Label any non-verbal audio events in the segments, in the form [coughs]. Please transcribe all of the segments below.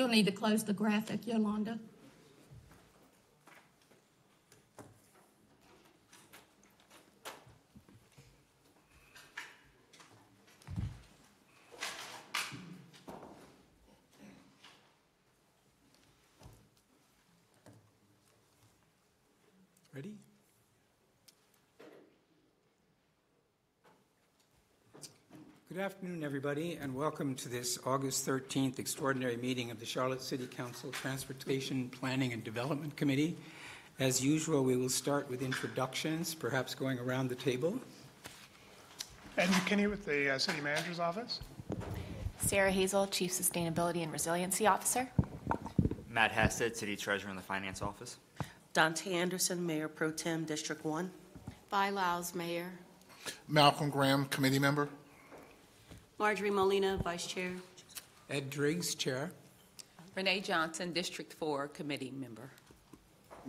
You'll need to close the graphic, Yolanda. Ready? Good afternoon, everybody, and welcome to this August 13th extraordinary meeting of the Charlotte City Council Transportation Planning and Development Committee. As usual, we will start with introductions, perhaps going around the table. Ed McKinney with the uh, City Manager's Office. Sarah Hazel, Chief Sustainability and Resiliency Officer. Matt Hastedt, City Treasurer in the Finance Office. Dante Anderson, Mayor Pro Tem, District 1. Vi Lyles, Mayor. Malcolm Graham, committee member. Marjorie Molina, Vice Chair. Ed Driggs, Chair. Renee Johnson, District 4 Committee Member.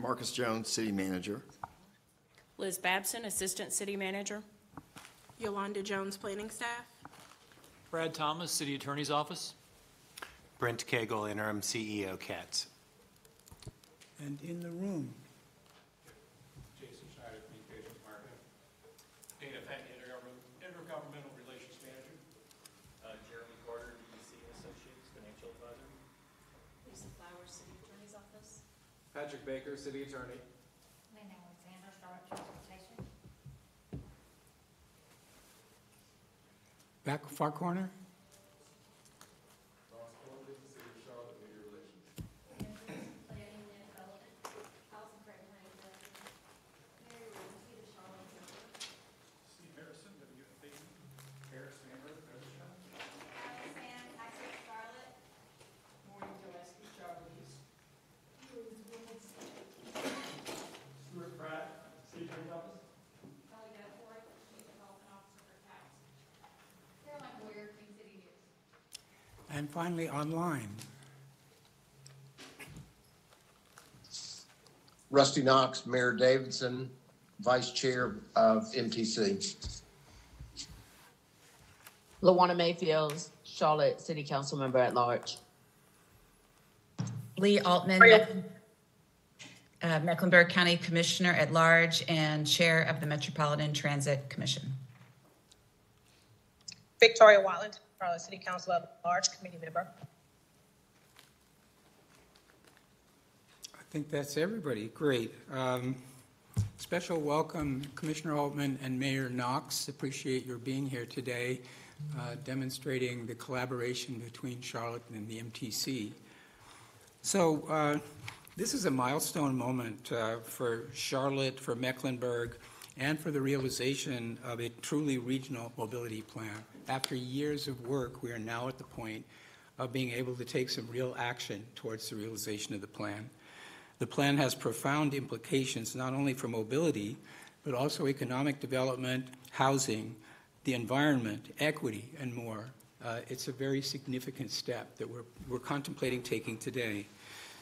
Marcus Jones, City Manager. Liz Babson, Assistant City Manager. Yolanda Jones, Planning Staff. Brad Thomas, City Attorney's Office. Brent Cagle, Interim CEO, CATS. And in the room, Jason Schneider, Communications Market. Dana Fenton, Intergovernmental Relations Manager. Uh, Jeremy Carter, DEC Associates, Financial Advisor. Lisa Flowers, City Attorney's Office. Patrick Baker, City Attorney. Lynn Alexander, Charlotte Transportation. back far corner. Planning and Development, Housing Credit Planning Director. Mary Rosie, the Charlotte Director. Steve Harrison, WFAE. Harris Manor, President. Sam, Access Charlotte. Maureen Gillespie, Charlotte East. Stuart Pratt, City Attorney's Office. Kelly Goforth, Chief Development Officer for CATS. Caroline Boyer, Queen City News. And finally, online. Rusty Knox, Mayor Davidson, Vice Chair of MTC. Lawana Mayfield, Charlotte City Council Member at Large. Leigh Altman, uh, Mecklenburg County Commissioner at Large and Chair of the Metropolitan Transit Commission. Victoria Watlington, Charlotte City Council at Large, Committee Member. I think that's everybody. Great. Um, Special welcome, Commissioner Altman and Mayor Knox. Appreciate your being here today, uh, demonstrating the collaboration between Charlotte and the MTC. So uh, this is a milestone moment uh, for Charlotte, for Mecklenburg, and for the realization of a truly regional mobility plan. After years of work, we are now at the point of being able to take some real action towards the realization of the plan. The plan has profound implications not only for mobility, but also economic development, housing, the environment, equity, and more. Uh, it's a very significant step that we're, we're contemplating taking today.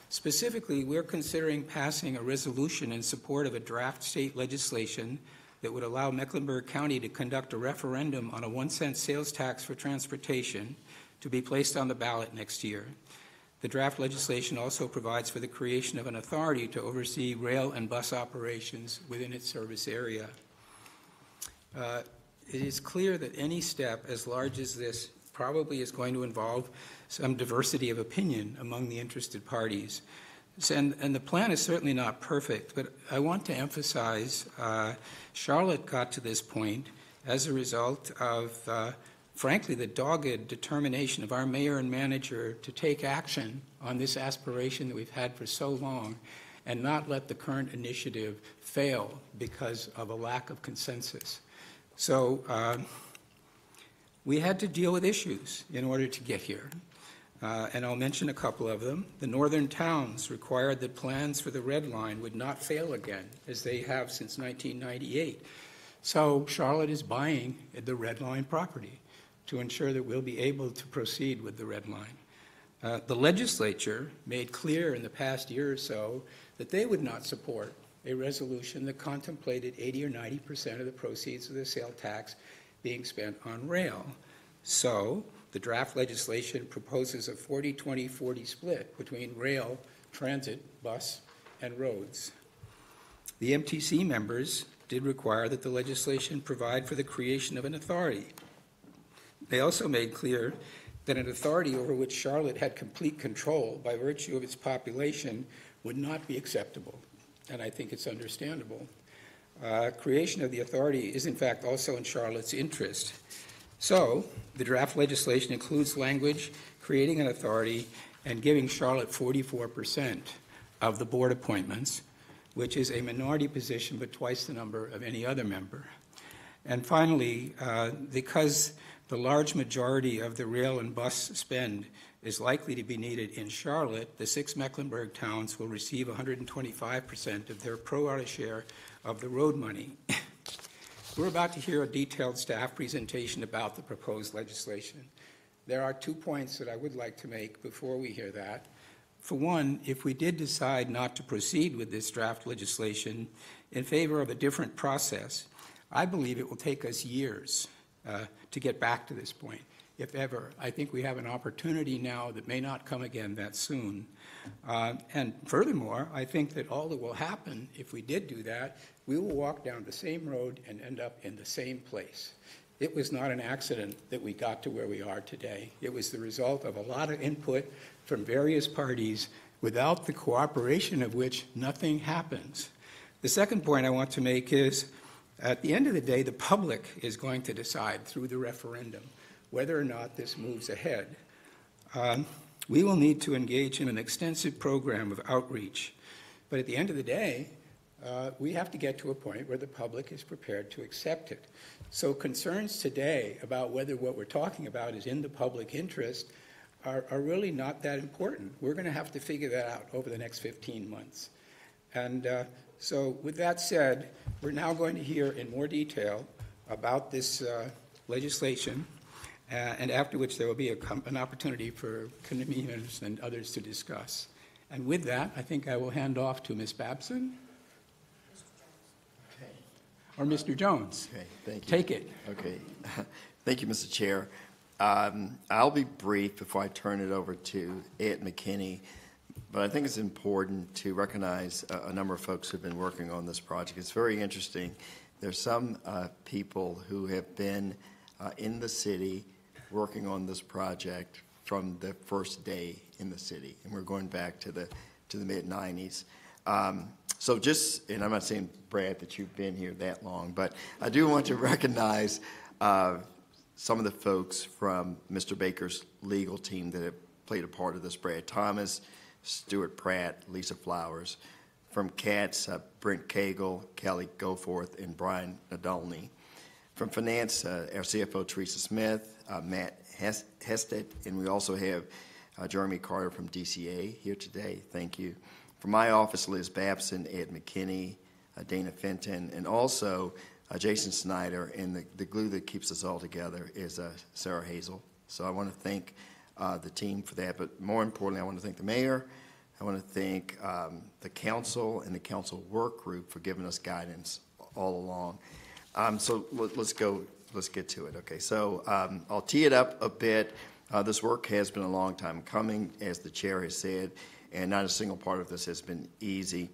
Specifically, we're considering passing a resolution in support of a draft state legislation that would allow Mecklenburg County to conduct a referendum on a one cent sales tax for transportation to be placed on the ballot next year. The draft legislation also provides for the creation of an authority to oversee rail and bus operations within its service area. Uh, It is clear that any step as large as this probably is going to involve some diversity of opinion among the interested parties. And, and the plan is certainly not perfect, but I want to emphasize uh, Charlotte got to this point as a result of uh, frankly, the dogged determination of our mayor and manager to take action on this aspiration that we've had for so long and not let the current initiative fail because of a lack of consensus. So uh, we had to deal with issues in order to get here. Uh, and I'll mention a couple of them. The northern towns required that plans for the Red Line would not fail again, as they have since 1998. So Charlotte is buying the Red Line property to ensure that we'll be able to proceed with the Red Line. Uh, the legislature made clear in the past year or so that they would not support a resolution that contemplated 80 or 90 percent of the proceeds of the sale tax being spent on rail. So the draft legislation proposes a 40-20-40 split between rail, transit, bus, and roads. The MTC members did require that the legislation provide for the creation of an authority. They also made clear that an authority over which Charlotte had complete control by virtue of its population would not be acceptable, and I think it's understandable. Uh, creation of the authority is, in fact, also in Charlotte's interest. So, the draft legislation includes language creating an authority and giving Charlotte 44% of the board appointments, which is a minority position but twice the number of any other member. And finally, uh, because the large majority of the rail and bus spend is likely to be needed in Charlotte, the six Mecklenburg towns will receive 125% of their pro rata share of the road money. [laughs] We're about to hear a detailed staff presentation about the proposed legislation. There are two points that I would like to make before we hear that. For one, if we did decide not to proceed with this draft legislation in favor of a different process, I believe it will take us years uh, to get back to this point, if ever. I think we have an opportunity now that may not come again that soon. Uh, and furthermore, I think that all that will happen if we did do that, we will walk down the same road and end up in the same place. It was not an accident that we got to where we are today. It was the result of a lot of input from various parties, without the cooperation of which nothing happens. The second point I want to make is at the end of the day, the public is going to decide through the referendum whether or not this moves ahead. Um, we will need to engage in an extensive program of outreach. But at the end of the day, uh, we have to get to a point where the public is prepared to accept it. So concerns today about whether what we're talking about is in the public interest are, are really not that important. We're going to have to figure that out over the next 15 months. And uh, so with that said, we're now going to hear in more detail about this uh, legislation, uh, and after which there will be a, an opportunity for conveners and others to discuss. And with that, I think I will hand off to Ms. Babson. Or Mr. Jones. Okay, thank you. Take it. Okay. [laughs] thank you, Mr. Chair. Um, I'll be brief before I turn it over to Ed McKinney, but I think it's important to recognize a, a number of folks who've been working on this project. It's very interesting. There's some uh, people who have been uh, in the city working on this project from the first day in the city, and we're going back to the to the mid 90s. Um, so just, and I'm not saying Brad that you've been here that long, but I do want to [laughs] recognize uh, some of the folks from Mr. Baker's legal team that have played a part of this. Brad Thomas, Stuart Pratt, Lisa Flowers. From CATS, uh, Brent Cagle, Kelly Goforth, and Brian Nadolny. From Finance, uh, our CFO Teresa Smith, uh, Matt Hested, and we also have uh, Jeremy Carter from DCA here today. Thank you. From my office, Liz Babson, Ed McKinney, uh, Dana Fenton, and also uh, Jason Snyder, and the, the glue that keeps us all together is uh, Sarah Hazel. So I want to thank uh, the team for that, but more importantly, I want to thank the mayor. I want to thank um, the council and the council work group for giving us guidance all along. Um, so let, us go. Let's get to it. Okay. So um, I'll tee it up a bit. Uh, this work has been a long time coming, as the chair has said, and not a single part of this has been easy.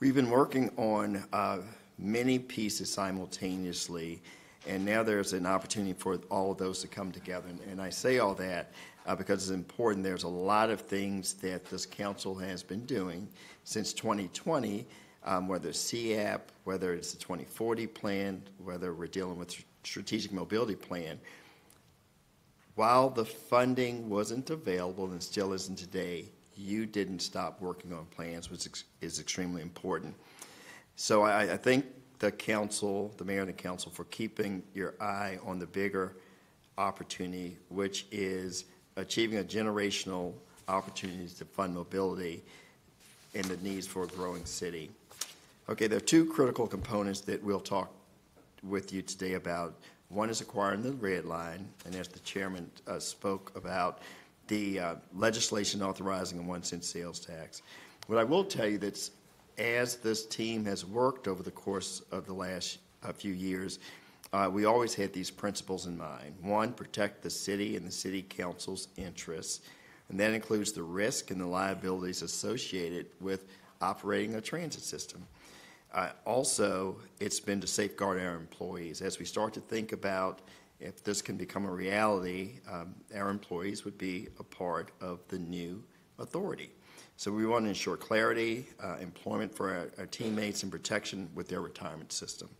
We've been working on uh, many pieces simultaneously, and now there's an opportunity for all of those to come together. And, and I say all that uh, because it's important. There's a lot of things that this council has been doing since 2020, um, whether it's CAP, whether it's the 2040 plan, whether we're dealing with strategic mobility plan. While the funding wasn't available and still isn't today, you didn't stop working on plans, which is extremely important. So I, I thank the council, the mayor and the council, for keeping your eye on the bigger opportunity, which is achieving a generational opportunities to fund mobility and the needs for a growing city. Okay, there are two critical components that we'll talk with you today about. One is acquiring the red line, and as the chairman uh, spoke about, the uh, legislation authorizing a one cent sales tax. What I will tell you that's as this team has worked over the course of the last uh, few years, uh, we always had these principles in mind. One, protect the city and the city council's interests, and that includes the risk and the liabilities associated with operating a transit system. Uh, also, it's been to safeguard our employees. As we start to think about if this can become a reality, um, our employees would be a part of the new authority. So we want to ensure clarity, uh, employment for our, our teammates, and protection with their retirement system.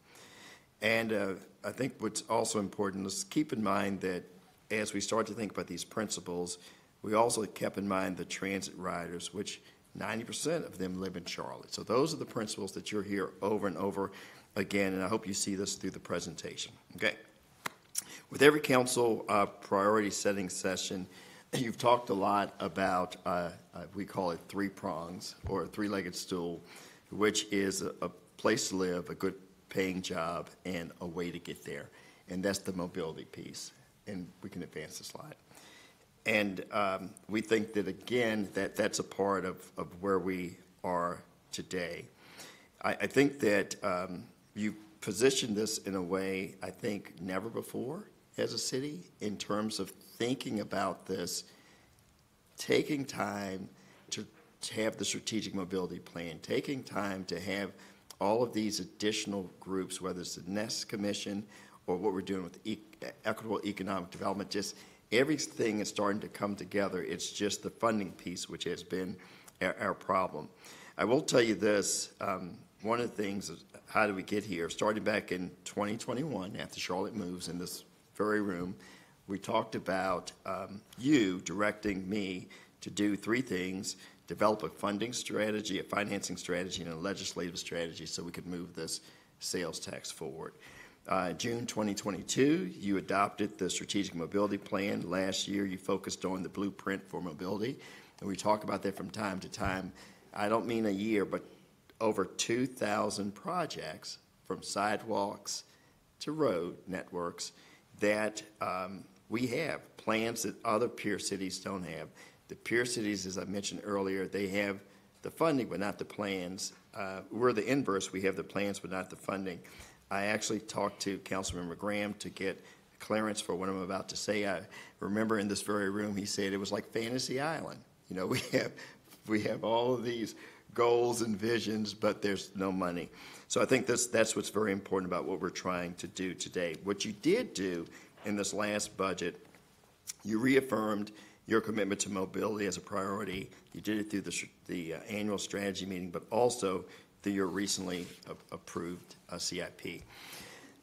And uh, I think what's also important is keep in mind that as we start to think about these principles, we also kept in mind the transit riders, which 90% of them live in Charlotte. So those are the principles that you'll hear over and over again, and I hope you see this through the presentation. Okay. With every council uh, priority setting session, [clears throat] you've talked a lot about, uh, uh, we call it three prongs or a three legged stool, which is a, a place to live, a good paying job, and a way to get there. And that's the mobility piece. And we can advance the slide. And um, we think that, again, that that's a part of, of where we are today. I, I think that um, you positioned this in a way, I think, never before as a city in terms of thinking about this, taking time to, to have the strategic mobility plan, taking time to have all of these additional groups, whether it's the Nest Commission or what we're doing with e- equitable economic development, just everything is starting to come together. It's just the funding piece which has been our, our problem. I will tell you this. Um, one of the things is how do we get here? Starting back in 2021, after Charlotte moves in this very room, we talked about um, you directing me to do three things develop a funding strategy, a financing strategy, and a legislative strategy so we could move this sales tax forward. Uh, June 2022, you adopted the Strategic Mobility Plan. Last year, you focused on the blueprint for mobility, and we talk about that from time to time. I don't mean a year, but over 2,000 projects from sidewalks to road networks that um, we have, plans that other peer cities don't have. The peer cities, as I mentioned earlier, they have the funding but not the plans. Uh, we're the inverse. We have the plans but not the funding. I actually talked to Councilmember Graham to get clearance for what I'm about to say. I remember in this very room he said it was like Fantasy Island. You know, [laughs] we have we have all of these goals and visions, but there's no money. So I think that's that's what's very important about what we're trying to do today. What you did do in this last budget, you reaffirmed your commitment to mobility as a priority. You did it through the, the uh, annual strategy meeting, but also through your recently a- approved uh, CIP.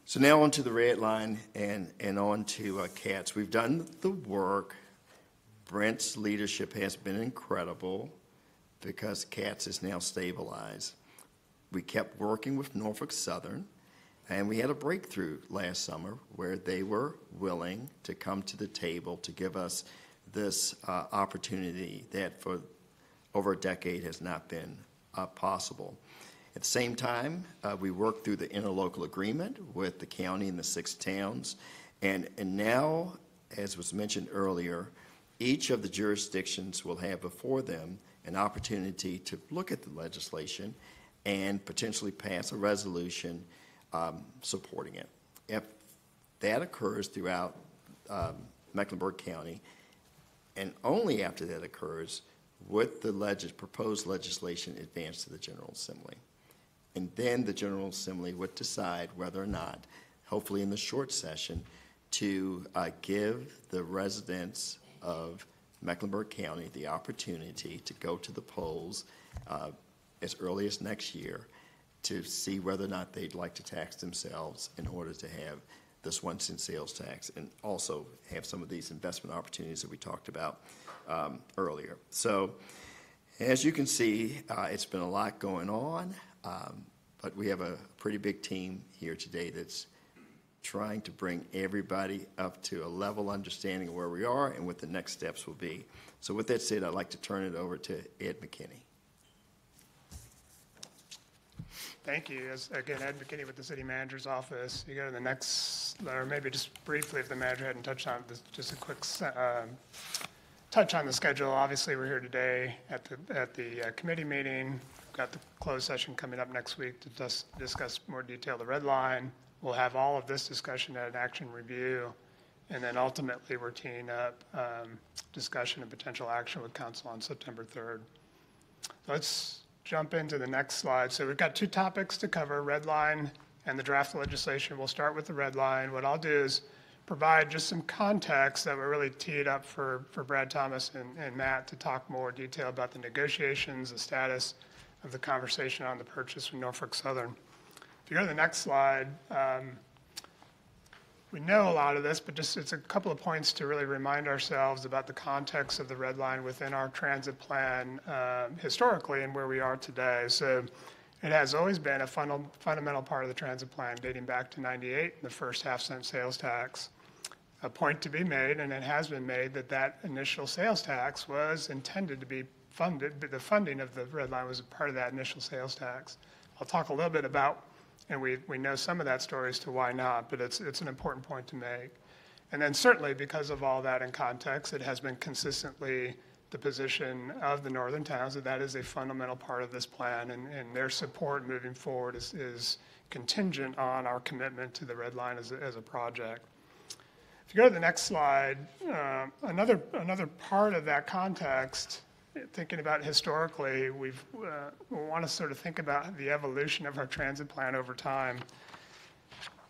So now on to the red line and, and on to uh, CATS. We've done the work. Brent's leadership has been incredible because CATS is now stabilized. We kept working with Norfolk Southern, and we had a breakthrough last summer where they were willing to come to the table to give us this uh, opportunity that for over a decade has not been uh, possible. At the same time, uh, we worked through the interlocal agreement with the county and the six towns. And, and now, as was mentioned earlier, each of the jurisdictions will have before them an opportunity to look at the legislation and potentially pass a resolution um, supporting it. If that occurs throughout um, Mecklenburg County, and only after that occurs would the legis- proposed legislation advance to the General Assembly. And then the General Assembly would decide whether or not, hopefully in the short session, to uh, give the residents of Mecklenburg County the opportunity to go to the polls uh, as early as next year to see whether or not they'd like to tax themselves in order to have this one cent sales tax and also have some of these investment opportunities that we talked about um, earlier. So, as you can see, uh, it's been a lot going on, um, but we have a pretty big team here today that's trying to bring everybody up to a level understanding of where we are and what the next steps will be. So, with that said, I'd like to turn it over to Ed McKinney. Thank you. As, again, Ed McKinney with the city manager's office. You go to the next, or maybe just briefly, if the manager hadn't touched on this, just a quick um, touch on the schedule. Obviously, we're here today at the, at the uh, committee meeting. We've got the closed session coming up next week to dis- discuss more detail the red line, We'll have all of this discussion at an action review, and then ultimately, we're teeing up um, discussion and potential action with council on September 3rd. Let's jump into the next slide. So we've got two topics to cover, red line and the draft legislation. We'll start with the red line. What I'll do is provide just some context that will really tee it up for, for Brad Thomas and, and Matt to talk more detail about the negotiations, the status of the conversation on the purchase from Norfolk Southern. If you go to the next slide, um, we know a lot of this, but just it's a couple of points to really remind ourselves about the context of the red line within our transit plan um, historically and where we are today. So it has always been a fundamental part of the transit plan dating back to 98, the first half cent sales tax. A point to be made, and it has been made, that that initial sales tax was intended to be funded, but the funding of the red line was a part of that initial sales tax. I'll talk a little bit about and we, we know some of that story as to why not, but it's, it's an important point to make. And then certainly because of all that in context, it has been consistently the position of the northern towns that that is a fundamental part of this plan and, and their support moving forward is, is contingent on our commitment to the red line as a, as a project. If you go to the next slide, uh, another, another part of that context thinking about historically, we've, uh, we want to sort of think about the evolution of our transit plan over time.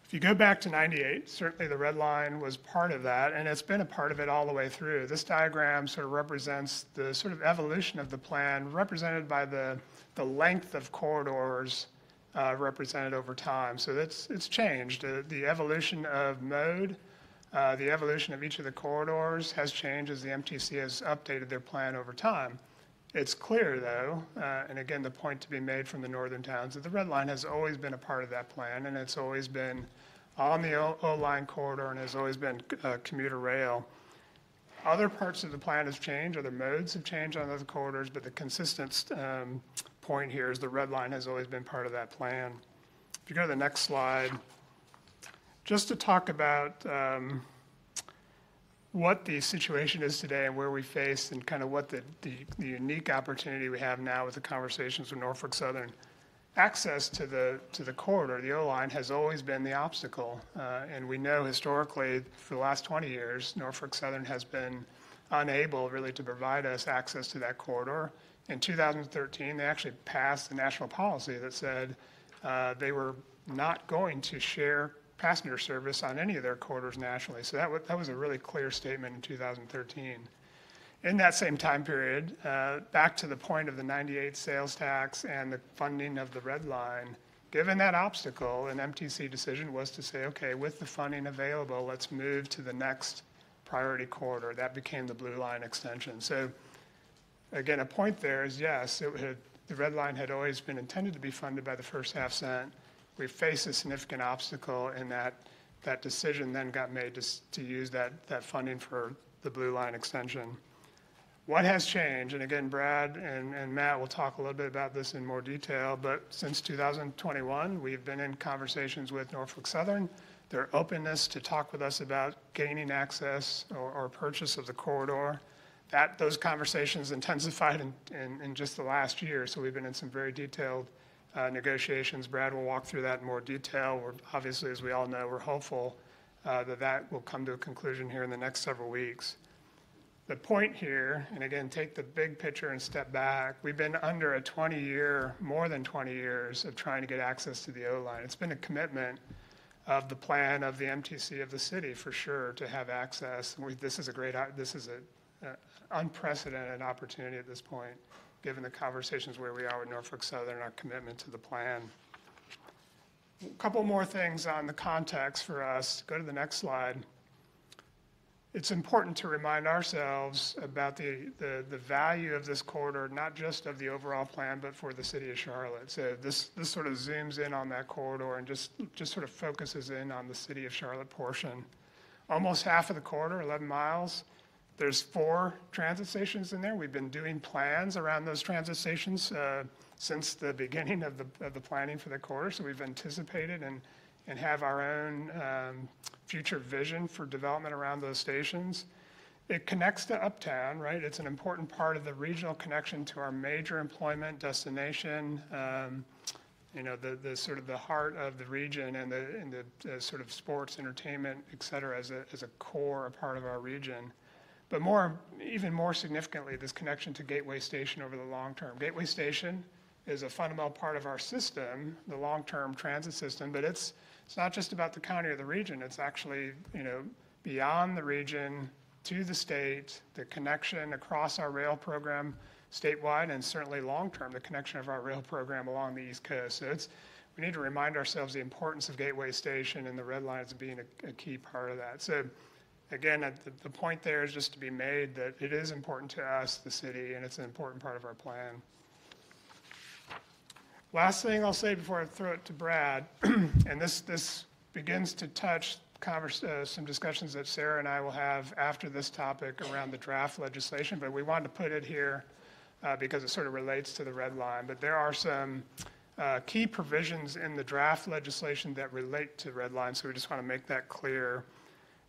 If you go back to 98, certainly the red line was part of that, and it's been a part of it all the way through. This diagram sort of represents the sort of evolution of the plan, represented by the, the length of corridors uh, represented over time. So that's, it's changed. Uh, the evolution of mode, uh, the evolution of each of the corridors has changed as the MTC has updated their plan over time. It's clear, though, uh, and again, the point to be made from the northern towns, that the Red Line has always been a part of that plan, and it's always been on the O, line corridor and has always been uh, commuter rail. Other parts of the plan have changed, other modes have changed on other corridors, but the consistent um, point here is the Red Line has always been part of that plan. If you go to the next slide, just to talk about um, what the situation is today and where we face and kind of what the, the, the, unique opportunity we have now with the conversations with Norfolk Southern. Access to the to the corridor, the O line, has always been the obstacle, uh, and we know historically for the last 20 years, Norfolk Southern has been unable really to provide us access to that corridor. In 2013, they actually passed a national policy that said uh, they were not going to share passenger service on any of their corridors nationally. So that, w- that was a really clear statement in 2013. In that same time period, uh, back to the point of the 98 sales tax and the funding of the red line, given that obstacle, an MTC decision was to say, okay, with the funding available, let's move to the next priority corridor. That became the blue line extension. So again, a point there is yes, it had, the red line had always been intended to be funded by the first half cent we faced a significant obstacle in that that decision then got made to, to use that, that funding for the Blue Line extension. What has changed, and again, Brad and, and Matt will talk a little bit about this in more detail, but since 2021, we've been in conversations with Norfolk Southern. Their openness to talk with us about gaining access or, or purchase of the corridor, that those conversations intensified in, in, in just the last year. So we've been in some very detailed negotiations. Brad will walk through that in more detail. We're obviously, as we all know, we're hopeful uh, that that will come to a conclusion here in the next several weeks. The point here, and again, take the big picture and step back. We've been under a 20 year, more than 20 years of trying to get access to the O line. It's been a commitment of the plan of the MTC of the city for sure to have access. We, this is a great, this is an unprecedented opportunity at this point given the conversations where we are with Norfolk Southern, our commitment to the plan. A couple more things on the context for us. Go to the next slide. It's important to remind ourselves about the, the, the value of this corridor, not just of the overall plan, but for the city of Charlotte. So this, this sort of zooms in on that corridor and just, just sort of focuses in on the city of Charlotte portion. Almost half of the corridor, 11 miles, there's four transit stations in there. We've been doing plans around those transit stations uh, since the beginning of the, of the planning for the corridor. So we've anticipated and, and have our own um, future vision for development around those stations. It connects to Uptown, right? It's an important part of the regional connection to our major employment destination. Um, you know, the, the sort of the heart of the region and the, and the uh, sort of sports, entertainment, et cetera, as a, as a core, a part of our region. But more, even more significantly, this connection to Gateway Station over the long term. Gateway Station is a fundamental part of our system, the long-term transit system, but it's, it's not just about the county or the region. It's actually, you know, beyond the region to the state, the connection across our rail program statewide, and certainly long-term, the connection of our rail program along the East Coast. So it's, we need to remind ourselves the importance of Gateway Station and the red lines being a, a key part of that. So again, uh, the, point there is just to be made that it is important to us, the city, and it's an important part of our plan. Last thing I'll say before I throw it to Brad, [clears throat] and this, this begins to touch uh, some discussions that Sarah and I will have after this topic around the draft legislation, but we wanted to put it here uh, because it sort of relates to the red line. But there are some uh, key provisions in the draft legislation that relate to red line, so we just want to make that clear.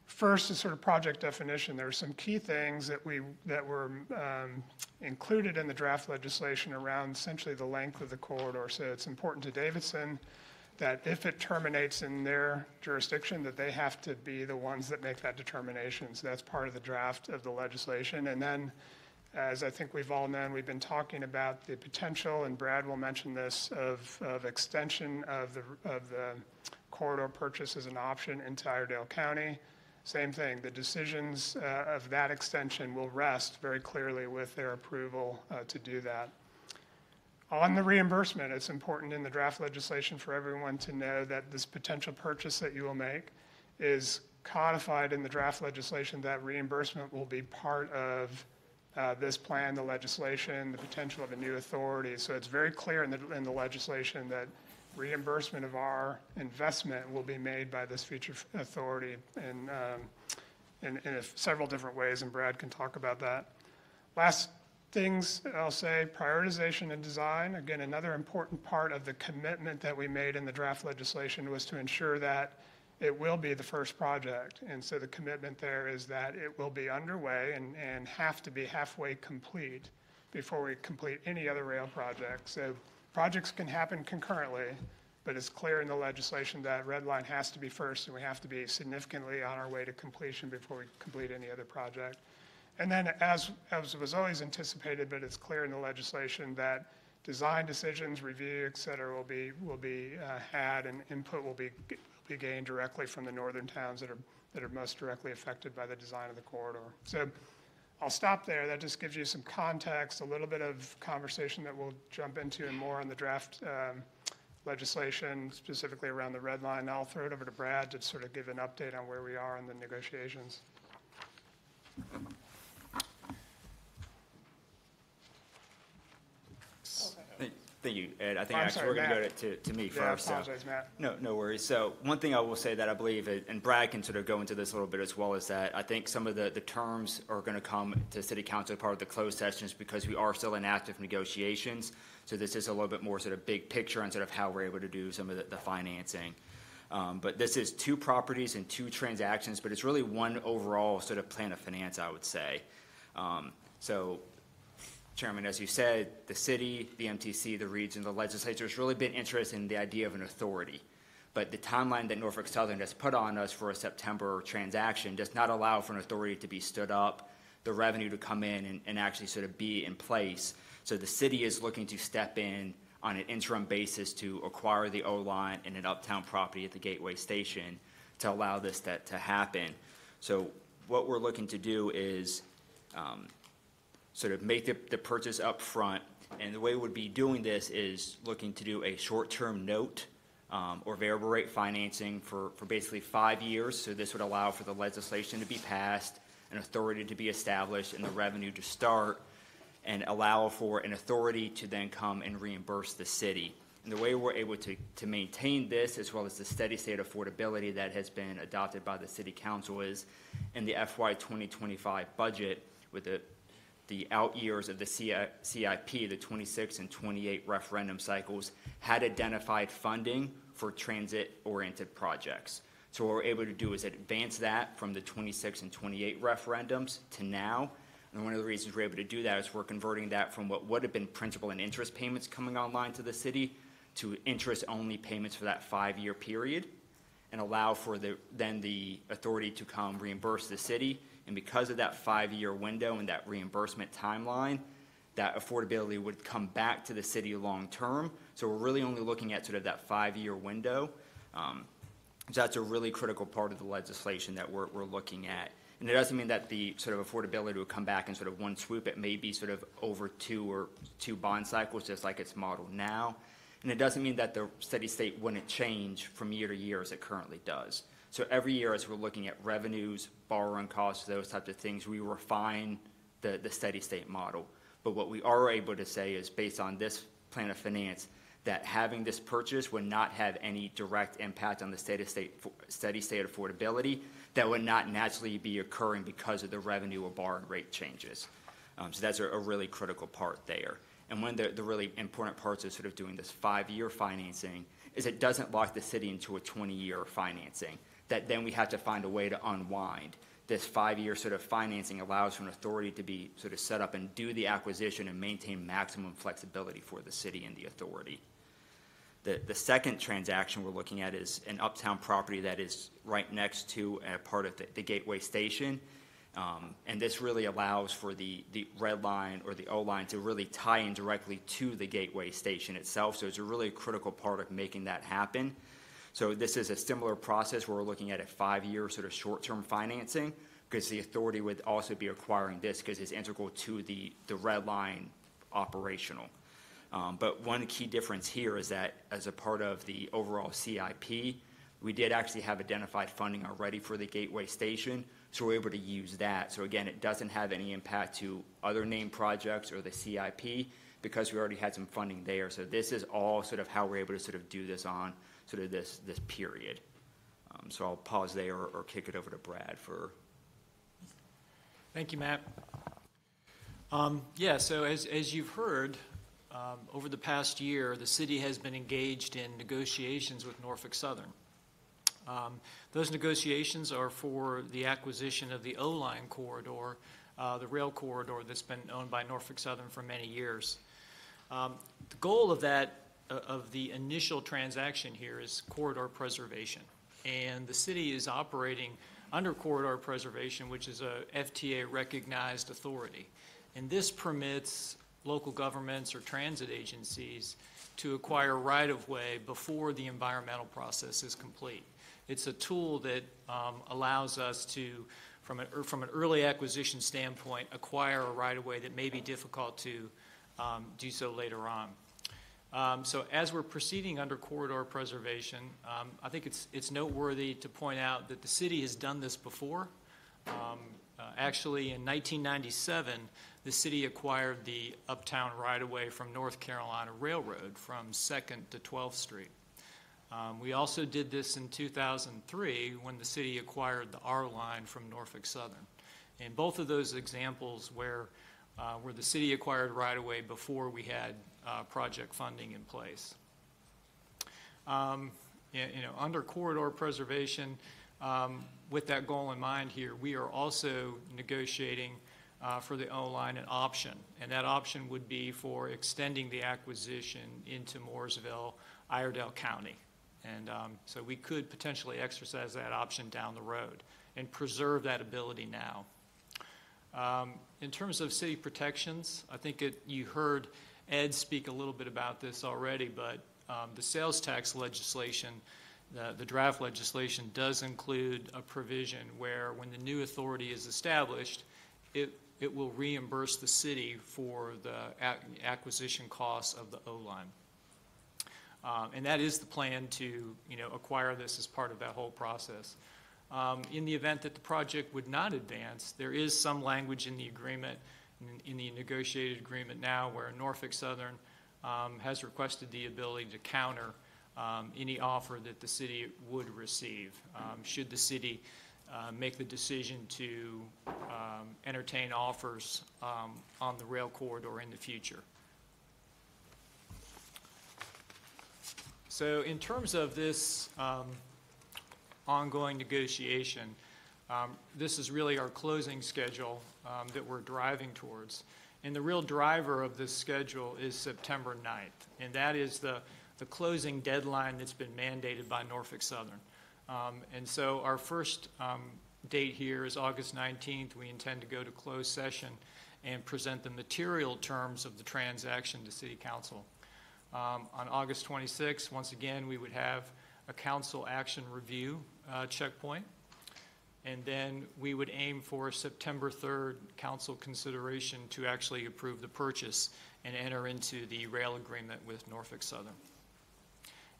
First is sort of project definition. There are some key things that we that were um, included in the draft legislation around essentially the length of the corridor. So it's important to Davidson that if it terminates in their jurisdiction, that they have to be the ones that make that determination. So that's part of the draft of the legislation. And then, as I think we've all known, we've been talking about the potential, and Brad will mention this, of, of extension of the, of the corridor purchase as an option into Iredell County. Same thing, the decisions uh, of that extension will rest very clearly with their approval uh, to do that. On the reimbursement, it's important in the draft legislation for everyone to know that this potential purchase that you will make is codified in the draft legislation. That reimbursement will be part of uh, this plan, the legislation, the potential of a new authority. So it's very clear in the, in the legislation that reimbursement of our investment will be made by this future authority in, um, in, in several different ways, and Brad can talk about that. Last things I'll say, prioritization and design. Again, another important part of the commitment that we made in the draft legislation was to ensure that it will be the first project. And so the commitment there is that it will be underway and, and have to be halfway complete before we complete any other rail project. So projects can happen concurrently, but it's clear in the legislation that red line has to be first and we have to be significantly on our way to completion before we complete any other project. And then as, as was always anticipated, but it's clear in the legislation that design decisions, review, et cetera, will be, will be uh, had and input will be, be gained directly from the northern towns that are, that are most directly affected by the design of the corridor. So I'll stop there. That just gives you some context, a little bit of conversation that we'll jump into and more on the draft um, legislation, specifically around the red line. I'll throw it over to Brad to sort of give an update on where we are in the negotiations. Thank you, Ed. I think I'm actually sorry, we're going to go to, to me Yeah, I first. so- Matt. No, no worries. So one thing I will say that I believe, and Brad can sort of go into this a little bit as well, is that I think some of the, the terms are going to come to city council as part of the closed sessions because we are still in active negotiations. So this is a little bit more sort of big picture on sort of how we're able to do some of the, the financing. Um, but this is two properties and two transactions, but it's really one overall sort of plan of finance, I would say. Um, so Chairman, as you said, the city, the MTC, the region, the legislature has really been interested in the idea of an authority. But the timeline that Norfolk Southern has put on us for a September transaction does not allow for an authority to be stood up, the revenue to come in and, and actually sort of be in place. So the city is looking to step in on an interim basis to acquire the O-line and an uptown property at the Gateway Station to allow this to happen. So what we're looking to do is um, sort of make the, the purchase up front. And the way we'd be doing this is looking to do a short-term note um, or variable rate financing for, for basically five years. So this would allow for the legislation to be passed, an authority to be established, and the revenue to start, and allow for an authority to then come and reimburse the city. And the way we're able to, to maintain this, as well as the steady state affordability that has been adopted by the city council, is in the FY 2025 budget with the the out years of the CIP, the 26 and 28 referendum cycles, had identified funding for transit-oriented projects. So what we're able to do is advance that from the 26 and 28 referendums to now. And one of the reasons we're able to do that is we're converting that from what would have been principal and interest payments coming online to the city to interest-only payments for that five-year period and allow for the, then the authority to come reimburse the city. And because of that five-year window and that reimbursement timeline, that affordability would come back to the city long-term. So we're really only looking at sort of that five-year window. Um, So that's a really critical part of the legislation that we're, we're looking at. And it doesn't mean that the sort of affordability would come back in sort of one swoop. It may be sort of over two or two bond cycles, just like it's modeled now. And it doesn't mean that the steady state wouldn't change from year to year as it currently does. So every year, as we're looking at revenues, borrowing costs, those types of things, we refine the, the steady state model. But what we are able to say is, based on this plan of finance, that having this purchase would not have any direct impact on the steady state, steady state affordability that would not naturally be occurring because of the revenue or borrowing rate changes. Um, so that's a, a really critical part there. And one of the, the really important parts of sort of doing this five-year financing is it doesn't lock the city into a 20-year financing, that then we have to find a way to unwind. This five-year sort of financing allows for an authority to be sort of set up and do the acquisition and maintain maximum flexibility for the city and the authority. The, the second transaction we're looking at is an uptown property that is right next to a part of the, the Gateway Station. Um, and this really allows for the, the red line or the O line to really tie in directly to the Gateway Station itself. So it's a really critical part of making that happen. So this is a similar process where we're looking at a five-year sort of short-term financing because the authority would also be acquiring this because it's integral to the, the red line operational. Um, But one key difference here is that as a part of the overall CIP, we did actually have identified funding already for the Gateway Station, so we're able to use that. So again, it doesn't have any impact to other named projects or the CIP because we already had some funding there. So this is all sort of how we're able to sort of do this on sort of this, this period. Um, So I'll pause there or or kick it over to Brad for Thank you, Matt. Um, Yeah, so as, as you've heard, um, over the past year, the city has been engaged in negotiations with Norfolk Southern. Um, Those negotiations are for the acquisition of the O-line corridor, uh, the rail corridor that's been owned by Norfolk Southern for many years. Um, The goal of that, of the initial transaction here is corridor preservation. And the city is operating under corridor preservation, which is a FTA-recognized authority. And this permits local governments or transit agencies to acquire right-of-way before the environmental process is complete. It's a tool that um, allows us to, from an, from an early acquisition standpoint, acquire a right-of-way that may be difficult to um, do so later on. Um, So as we're proceeding under corridor preservation, um, I think it's, it's noteworthy to point out that the city has done this before. Um, uh, Actually, in 1997, the city acquired the uptown right-of-way from North Carolina Railroad from 2nd to 12th Street. Um, We also did this in 2003 when the city acquired the R line from Norfolk Southern. In both of those examples where, uh, where the city acquired right-of-way before we had project funding in place. Um, You know, under corridor preservation, um, with that goal in mind here, we are also negotiating uh, for the O-line an option, and that option would be for extending the acquisition into Mooresville, Iredell County. And um, so we could potentially exercise that option down the road and preserve that ability now. Um, In terms of city protections, I think it, you heard Ed speak a little bit about this already, but um, the sales tax legislation, the, the draft legislation does include a provision where when the new authority is established, it, it will reimburse the city for the ac- acquisition costs of the O-line. Um, And that is the plan to, you know, acquire this as part of that whole process. Um, In the event that the project would not advance, there is some language in the agreement, in- in the negotiated agreement now, where Norfolk Southern um, has requested the ability to counter um, any offer that the city would receive, um, should the city uh, make the decision to um, entertain offers um, on the rail corridor in the future. So in terms of this um, ongoing negotiation, um, this is really our closing schedule um, that we're driving towards. And the real driver of this schedule is September 9th, and that is the, the closing deadline that's been mandated by Norfolk Southern. Um, And so our first um, date here is August 19th. We intend to go to closed session and present the material terms of the transaction to City Council. Um, On August 26th, once again, we would have a council action review uh, checkpoint. And then we would aim for September 3rd council consideration to actually approve the purchase and enter into the rail agreement with Norfolk Southern.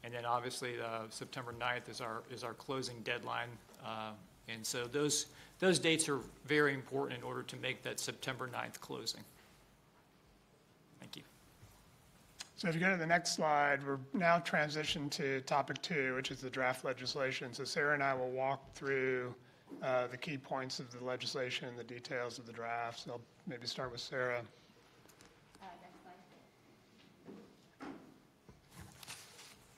And then obviously, uh, September 9th is our, is our closing deadline. uh, And so those, those dates are very important in order to make that September 9th closing. Thank you. So if you go to the next slide, we're now transitioned to topic two, which is the draft legislation. So Sarah and I will walk through uh, the key points of the legislation the details of the draft. So I'll maybe start with Sarah.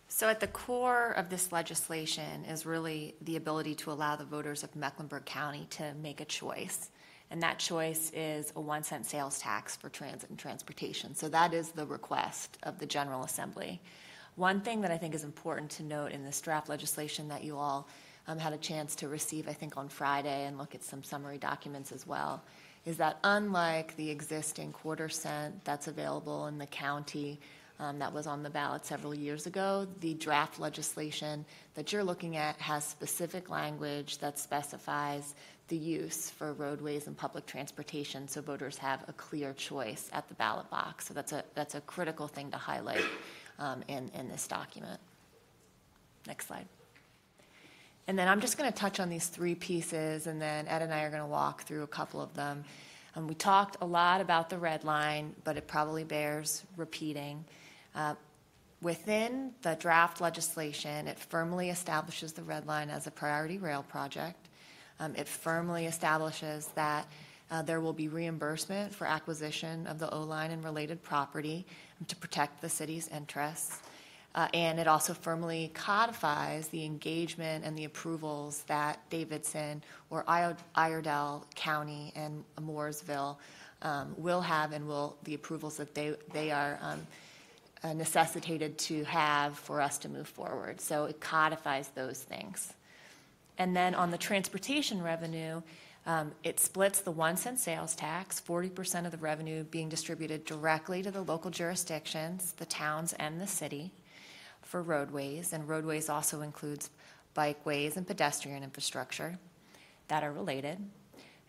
So at the core of this legislation is really the ability to allow the voters of Mecklenburg County to make a choice. And that choice is a one cent sales tax for transit and transportation. So that is the request of the General Assembly. One thing that I think is important to note in this draft legislation that you all um, had a chance to receive, I think, on Friday and look at some summary documents as well, is that unlike the existing quarter cent that's available in the county, um, that was on the ballot several years ago. The draft legislation that you're looking at has specific language that specifies the use for roadways and public transportation, so voters have a clear choice at the ballot box. So that's a that's a critical thing to highlight um, in in this document. Next slide. And then I'm just going to touch on these three pieces, and then Ed and I are going to walk through a couple of them. Um, we talked a lot about the red line, but it probably bears repeating. Uh, within the draft legislation, it firmly establishes the red line as a priority rail project. Um, it firmly establishes that uh, there will be reimbursement for acquisition of the O line and related property to protect the city's interests. Uh, and it also firmly codifies the engagement and the approvals that Davidson or Iredell County and Mooresville um, will have and will the approvals that they they are um, uh, necessitated to have for us to move forward. So it codifies those things. And then on the transportation revenue, um, it splits the one cent sales tax, 40% of the revenue being distributed directly to the local jurisdictions, the towns, and the city for roadways. And roadways also includes bikeways and pedestrian infrastructure that are related.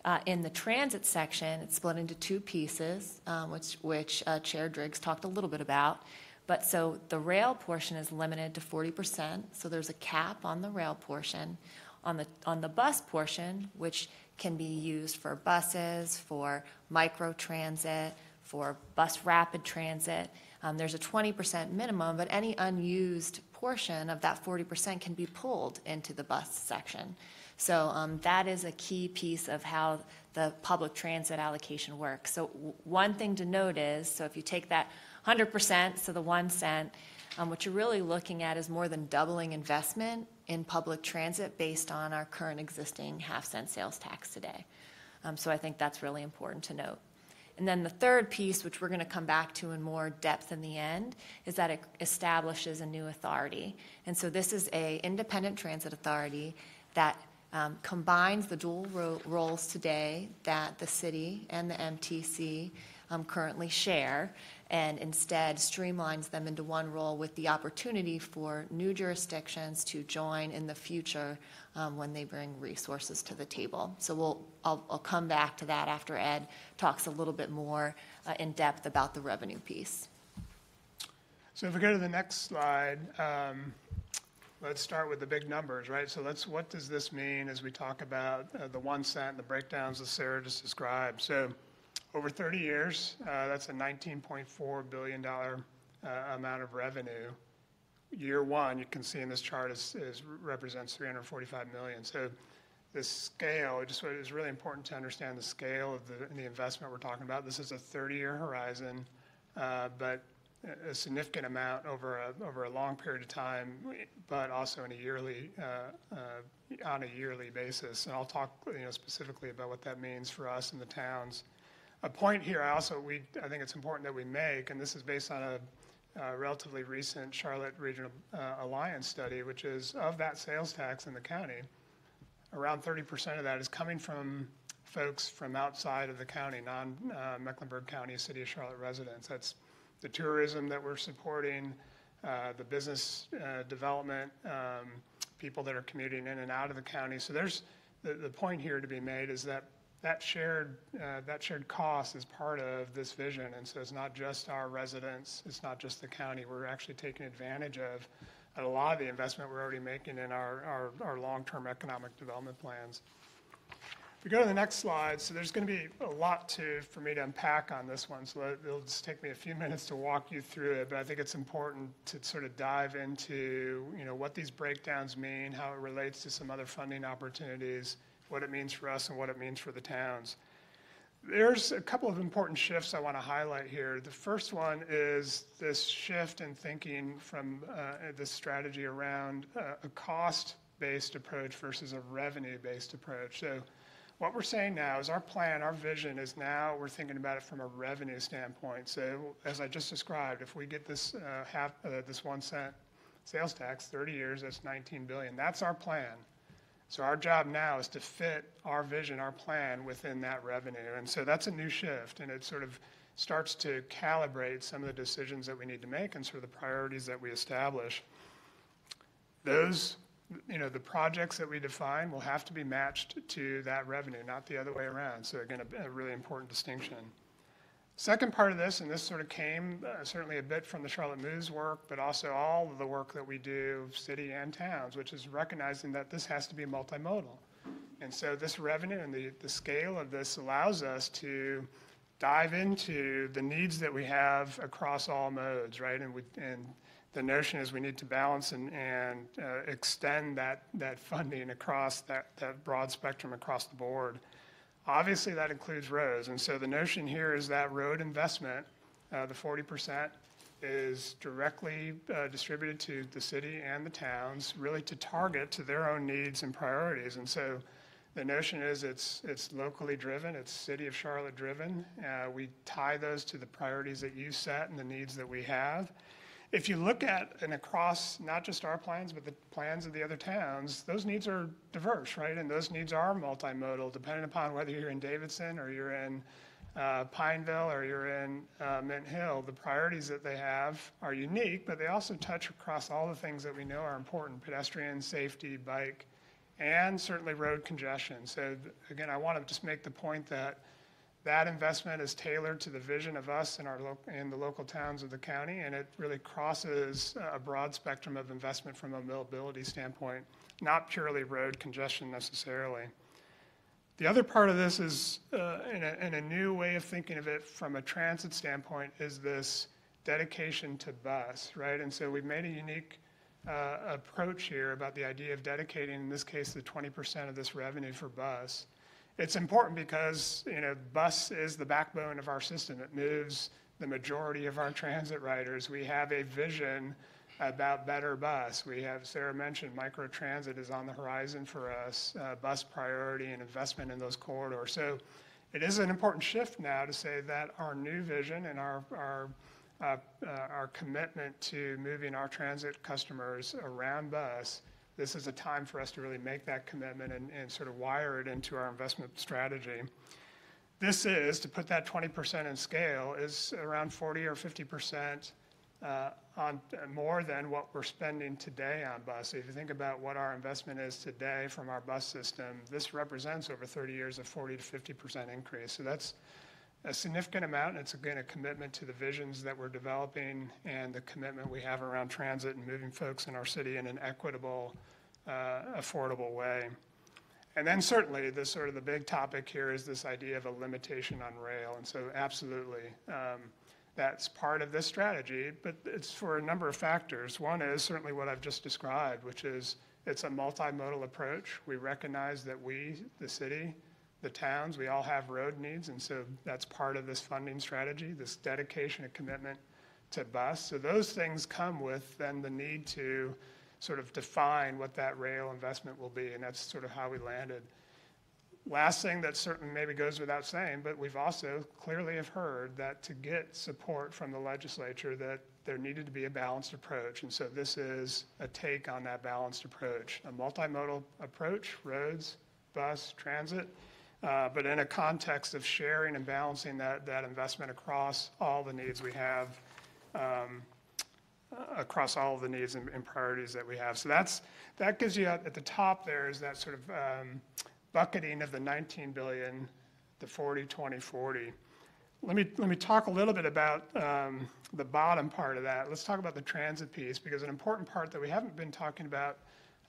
Uh, in the transit section, it's split into two pieces, um, which, which uh, Chair Driggs talked a little bit about. But so the rail portion is limited to 40%, so there's a cap on the rail portion. On the, on the bus portion, which can be used for buses, for micro transit, for bus rapid transit, um, there's a 20% minimum, but any unused portion of that 40% can be pulled into the bus section. So um, that is a key piece of how the public transit allocation works. So one thing to note is, so if you take that 100%, so the one cent, um, what you're really looking at is more than doubling investment in public transit based on our current existing half cent sales tax today. Um, so I think that's really important to note. And then the third piece, which we're going to come back to in more depth in the end, is that it establishes a new authority. And so this is a independent transit authority that um, combines the dual ro- roles today that the city and the MTC um, currently share, and instead streamlines them into one role with the opportunity for new jurisdictions to join in the future um, when they bring resources to the table. So we'll, I'll, I'll come back to that after Ed talks a little bit more uh, in depth about the revenue piece. So if we go to the next slide, um, let's start with the big numbers, right? So let's, what does this mean as we talk about uh, the one cent and the breakdowns that Sarah just described? So over 30 years, uh, that's a $19.4 billion uh, amount of revenue. Year one, you can see in this chart, represents 345 million. So the scale, just it is really important to understand the scale of the, the investment we're talking about. This is a 30-year horizon, uh, but a significant amount over a, over a long period of time, but also in a yearly, on a yearly basis. And I'll talk, you know, specifically about what that means for us and the towns. A point here, I also, we, I think it's important that we make, and this is based on a, uh, relatively recent Charlotte Regional uh, Alliance study, which is of that sales tax in the county, around 30% of that is coming from folks from outside of the county, non-Mecklenburg County, City of Charlotte residents. That's the tourism that we're supporting, uh, the business uh, development, um, people that are commuting in and out of the county. So there's, the, the point here to be made is that that shared, uh, that shared cost is part of this vision. And so it's not just our residents, it's not just the county. We're actually taking advantage of a lot of the investment we're already making in our, our, our long-term economic development plans. If we go to the next slide, so there's going to be a lot to, for me to unpack on this one, so it'll just take me a few minutes to walk you through it, but I think it's important to sort of dive into, you know, what these breakdowns mean, how it relates to some other funding opportunities, what it means for us and what it means for the towns. There's a couple of important shifts I want to highlight here. The first one is this shift in thinking from uh, this strategy around uh, a cost-based approach versus a revenue-based approach. So what we're saying now is our plan, our vision is now we're thinking about it from a revenue standpoint. So as I just described, if we get this uh, half, uh, this one cent sales tax, 30 years, that's 19 billion. That's our plan. So our job now is to fit our vision, our plan within that revenue. And so that's a new shift, and it sort of starts to calibrate some of the decisions that we need to make and sort of the priorities that we establish. Those, you know, the projects that we define will have to be matched to that revenue, not the other way around. So again, a, a really important distinction. Second part of this, and this sort of came uh, certainly a bit from the Charlotte Moves work, but also all of the work that we do, city and towns, which is recognizing that this has to be multimodal. And so this revenue and the, the scale of this allows us to dive into the needs that we have across all modes, right? And we, and the notion is we need to balance and, and uh, extend that, that funding across that, that broad spectrum across the board. Obviously, that includes roads. And so the notion here is that road investment, uh, the 40%, is directly uh, distributed to the city and the towns, really to target to their own needs and priorities. And so the notion is it's, it's locally driven, it's City of Charlotte driven. Uh, we tie those to the priorities that you set and the needs that we have. If you look at and across not just our plans, but the plans of the other towns, those needs are diverse, right? And those needs are multimodal, depending upon whether you're in Davidson or you're in uh, Pineville or you're in uh, Mint Hill. The priorities that they have are unique, but they also touch across all the things that we know are important pedestrian, safety, bike, and certainly road congestion. So, again, I want to just make the point that that investment is tailored to the vision of us in our in the local towns of the county, and it really crosses a broad spectrum of investment from a mobility standpoint, not purely road congestion necessarily. The other part of this is, uh, in, a, in a new way of thinking of it from a transit standpoint, is this dedication to bus, right? And so we've made a unique uh, approach here about the idea of dedicating, in this case, the 20% of this revenue for bus it's important because you know bus is the backbone of our system. It moves the majority of our transit riders. We have a vision about better bus. We have Sarah mentioned microtransit is on the horizon for us, uh, bus priority and investment in those corridors. So it is an important shift now to say that our new vision and our our uh, uh, our commitment to moving our transit customers around bus this is a time for us to really make that commitment and, and sort of wire it into our investment strategy. This is, to put that 20% in scale, is around 40 or 50% uh, on more than what we're spending today on bus. If you think about what our investment is today from our bus system, this represents over 30 years of 40 to 50% increase. So that's a significant amount. And it's again a commitment to the visions that we're developing and the commitment we have around transit and moving folks in our city in an equitable, uh, affordable way. And then certainly the sort of the big topic here is this idea of a limitation on rail. And so absolutely, um, that's part of this strategy, but it's for a number of factors. One is certainly what I've just described, which is it's a multimodal approach. We recognize that we, the city, the towns, we all have road needs, and so that's part of this funding strategy, this dedication and commitment to bus. So those things come with then the need to sort of define what that rail investment will be, and that's sort of how we landed. Last thing that certainly maybe goes without saying, but we've also clearly have heard that to get support from the legislature, that there needed to be a balanced approach. And so this is a take on that balanced approach, a multimodal approach, roads, bus, transit, but in a context of sharing and balancing that, that investment across all the needs we have, um, uh, across all the needs and, and priorities that we have. So that's, that gives you, at at the top there is that sort of um, bucketing of the 19 billion, the 40, 20, 40. Let me, let me talk a little bit about um, the bottom part of that. Let's talk about the transit piece, because an important part that we haven't been talking about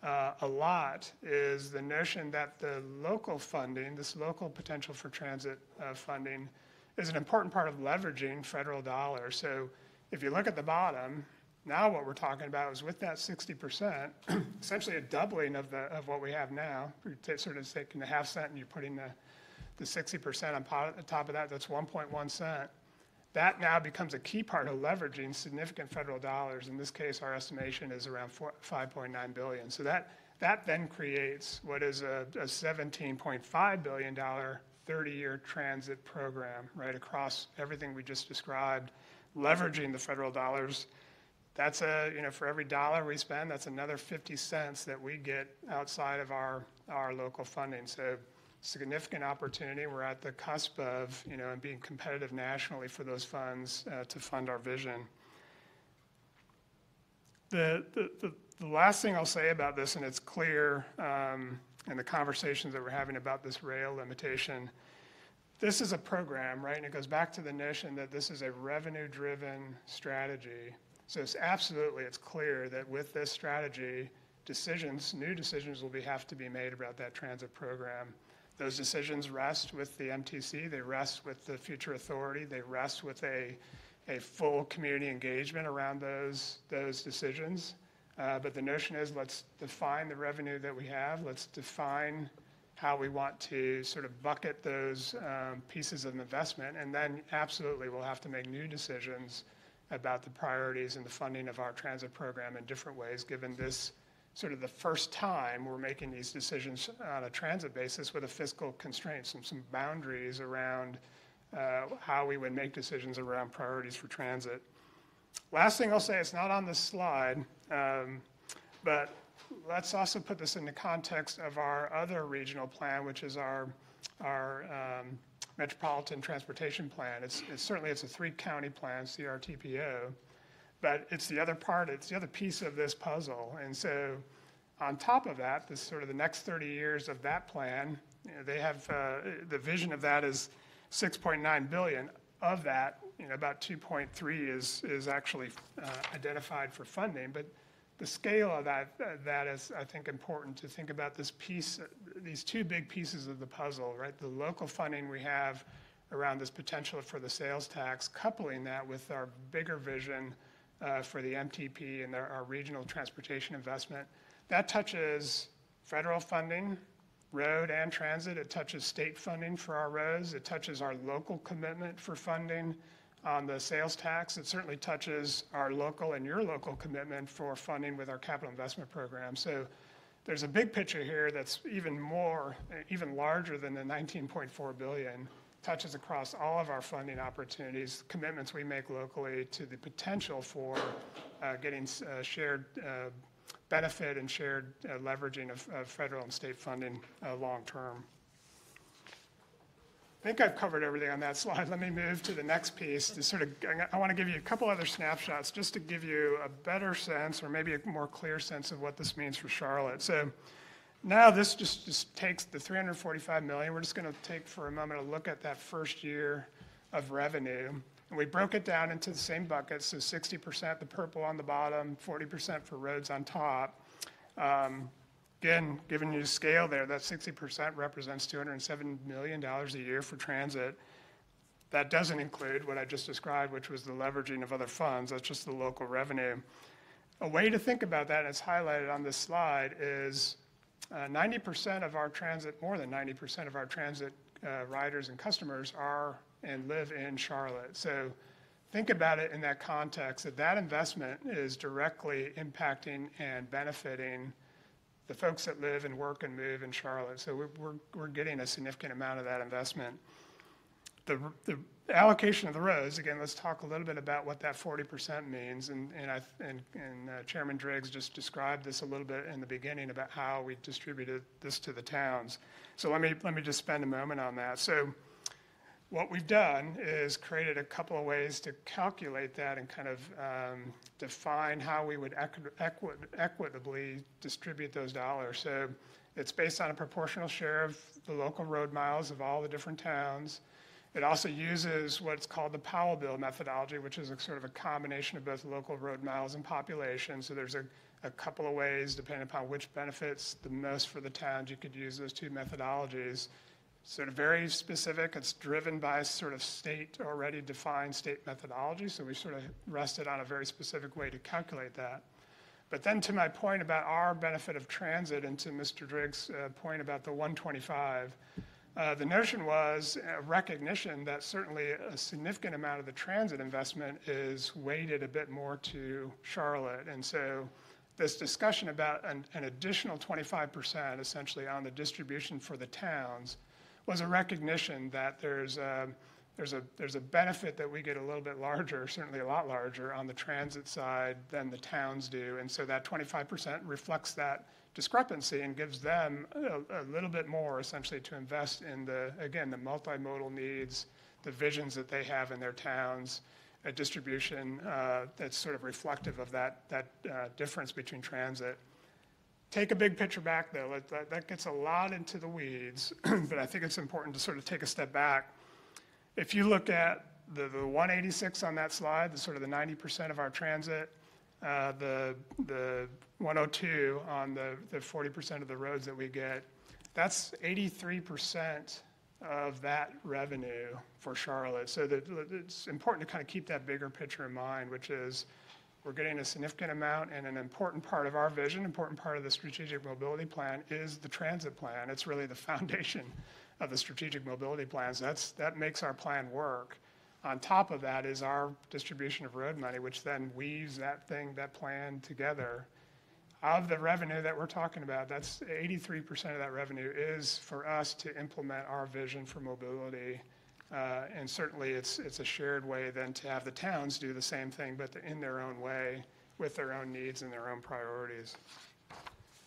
uh, a lot is the notion that the local funding, this local potential for transit uh, funding, is an important part of leveraging federal dollars. So if you look at the bottom, now what we're talking about is with that 60%, [clears throat] essentially a doubling of the, of what we have now. You're sort of taking the half cent and you're putting the, the 60% on top of that, that's 1.1 cent. That now becomes a key part of leveraging significant federal dollars. In this case, our estimation is around four- 5.9 billion. So that, that then creates what is a, a 17.5 billion dollar 30-year transit program, right, across everything we just described, leveraging the federal dollars. That's a, you know, for every dollar we spend, that's another 50 cents that we get outside of our, our local funding. So significant opportunity. We're at the cusp of, you know, and being competitive nationally for those funds uh, to fund our vision. The, the, the, the last thing I'll say about this, and it's clear um, in the conversations that we're having about this rail limitation, this is a program, right? And it goes back to the notion that this is a revenue-driven strategy. So it's absolutely, it's clear that with this strategy, decisions, new decisions will be, have to be made about that transit program. Those decisions rest with the MTC, they rest with the future authority, they rest with a, a full community engagement around those, those decisions. Uh, but the notion is let's define the revenue that we have, let's define how we want to sort of bucket those um, pieces of investment, and then absolutely we'll have to make new decisions about the priorities and the funding of our transit program in different ways, given this sort of the first time we're making these decisions on a transit basis with a fiscal constraints and some boundaries around uh, how we would make decisions around priorities for transit. Last thing I'll say, it's not on this slide, um, but let's also put this in the context of our other regional plan, which is our, our um, Metropolitan Transportation Plan. It's, it's certainly, it's a three-county plan, CRTPO, but it's the other part, it's the other piece of this puzzle. And so on top of that, this sort of the next 30 years of that plan, you know, they have, uh, the vision of that is 6.9 billion. Of that, you know, about 2.3 is, is actually uh, identified for funding, but the scale of that, uh, that is, I think, important to think about this piece, these two big pieces of the puzzle, right? The local funding we have around this potential for the sales tax, coupling that with our bigger vision uh, for the MTP and our, our regional transportation investment. That touches federal funding, road and transit. It touches state funding for our roads. It touches our local commitment for funding on the sales tax. It certainly touches our local and your local commitment for funding with our capital investment program. So there's a big picture here that's even more, even larger than the 19.4 billion, touches across all of our funding opportunities, commitments we make locally to the potential for uh, getting uh, shared uh, benefit and shared uh, leveraging of, of federal and state funding uh, long term. I think I've covered everything on that slide. Let me move to the next piece to sort of, I want to give you a couple other snapshots just to give you a better sense or maybe a more clear sense of what this means for Charlotte. So now this just, just takes the 345 million. We're just going to take for a moment a look at that first year of revenue. And we broke it down into the same buckets. So 60% the purple on the bottom, 40% for roads on top. Um, Again, giving you scale there, that 60% represents $207 million a year for transit. That doesn't include what I just described, which was the leveraging of other funds. That's just the local revenue. A way to think about that, and it's highlighted on this slide, is 90% of our transit, more than 90% of our transit uh, riders and customers are and live in Charlotte. So think about it in that context that that investment is directly impacting and benefiting the folks that live and work and move in Charlotte. So we're, we're, we're getting a significant amount of that investment. The, the allocation of the roads, again, let's talk a little bit about what that 40% means. And, and, I, and, and uh, Chairman Driggs just described this a little bit in the beginning about how we distributed this to the towns. So let me, let me just spend a moment on that. So what we've done is created a couple of ways to calculate that and kind of um, define how we would equi- equi- equitably distribute those dollars. So it's based on a proportional share of the local road miles of all the different towns. It also uses what's called the Powell Bill methodology, which is a sort of a combination of both local road miles and population. So there's a, a couple of ways, depending upon which benefits the most for the towns, you could use those two methodologies. Sort of very specific, it's driven by sort of state, already defined state methodology. So we sort of rested on a very specific way to calculate that. But then to my point about our benefit of transit and to Mr. Driggs' uh, point about the 125, uh, the notion was a recognition that certainly a significant amount of the transit investment is weighted a bit more to Charlotte. And so this discussion about an, an additional 25% essentially on the distribution for the towns was a recognition that there's a, there's a, there's a benefit that we get a little bit larger, certainly a lot larger, on the transit side than the towns do. And so that 25% reflects that discrepancy and gives them a, a little bit more essentially to invest in the, again, the multimodal needs, the visions that they have in their towns, a distribution uh, that's sort of reflective of that, that uh, difference between transit. Take a big picture back though, that, that, that gets a lot into the weeds, [clears throat] but I think it's important to sort of take a step back. If you look at the, the 186 on that slide, the sort of the 90% of our transit, uh, the, the 102 on the, the 40% of the roads that we get, that's 83% of that revenue for Charlotte. So that, it's important to kind of keep that bigger picture in mind, which is we're getting a significant amount and an important part of our vision, important part of the strategic mobility plan is the transit plan. It's really the [laughs] foundation of the strategic mobility plans. That's, that makes our plan work. On top of that is our distribution of road money, which then weaves that thing, that plan together. Of the revenue that we're talking about, that's 83% of that revenue is for us to implement our vision for mobility. Uh, and certainly it's, it's a shared way then to have the towns do the same thing, but in their own way with their own needs and their own priorities.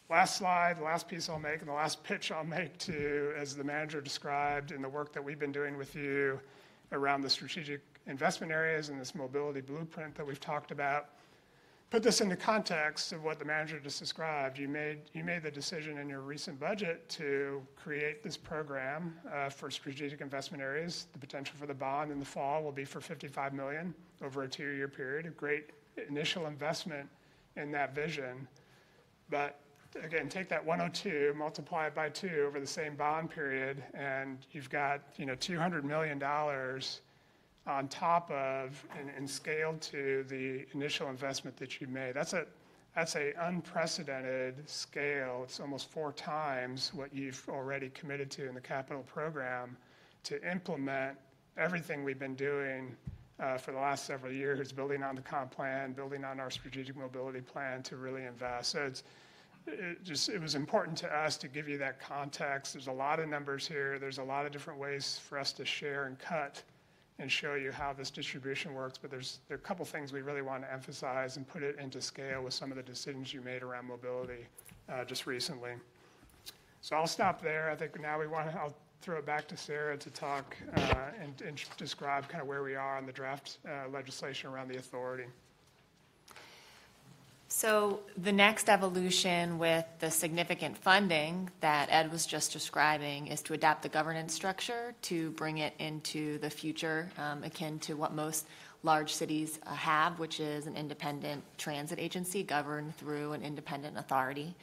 Last slide, the last piece I'll make, and the last [laughs] pitch I'll make to, as the manager described in the work that we've been doing with you around the strategic investment areas and this mobility blueprint that we've talked about. Put this into context of what the manager just described. You made, you made the decision in your recent budget to create this program uh, for strategic investment areas. The potential for the bond in the fall will be for 55 million over a two-year period, a great initial investment in that vision. But again, take that 102, multiply it by two over the same bond period, and you've got, you know, $200 million on top of and, and scaled to the initial investment that you made. That's a that's a unprecedented scale. It's almost four times what you've already committed to in the capital program to implement everything we've been doing uh, for the last several years, building on the comp plan, building on our strategic mobility plan to really invest. So it's it just it was important to us to give you that context. There's a lot of numbers here. There's a lot of different ways for us to share and cut and show you how this distribution works. But there's there are a couple things we really want to emphasize and put it into scale with some of the decisions you made around mobility uh, just recently. So I'll stop there. I think now we want to. I'll throw it back to Sarah to talk uh, and, and, describe kind of where we are on the draft uh, legislation around the authority. So the next evolution with the significant funding that Ed was just describing is to adapt the governance structure to bring it into the future, um, akin to what most large cities uh, have, which is an independent transit agency governed through an independent authority.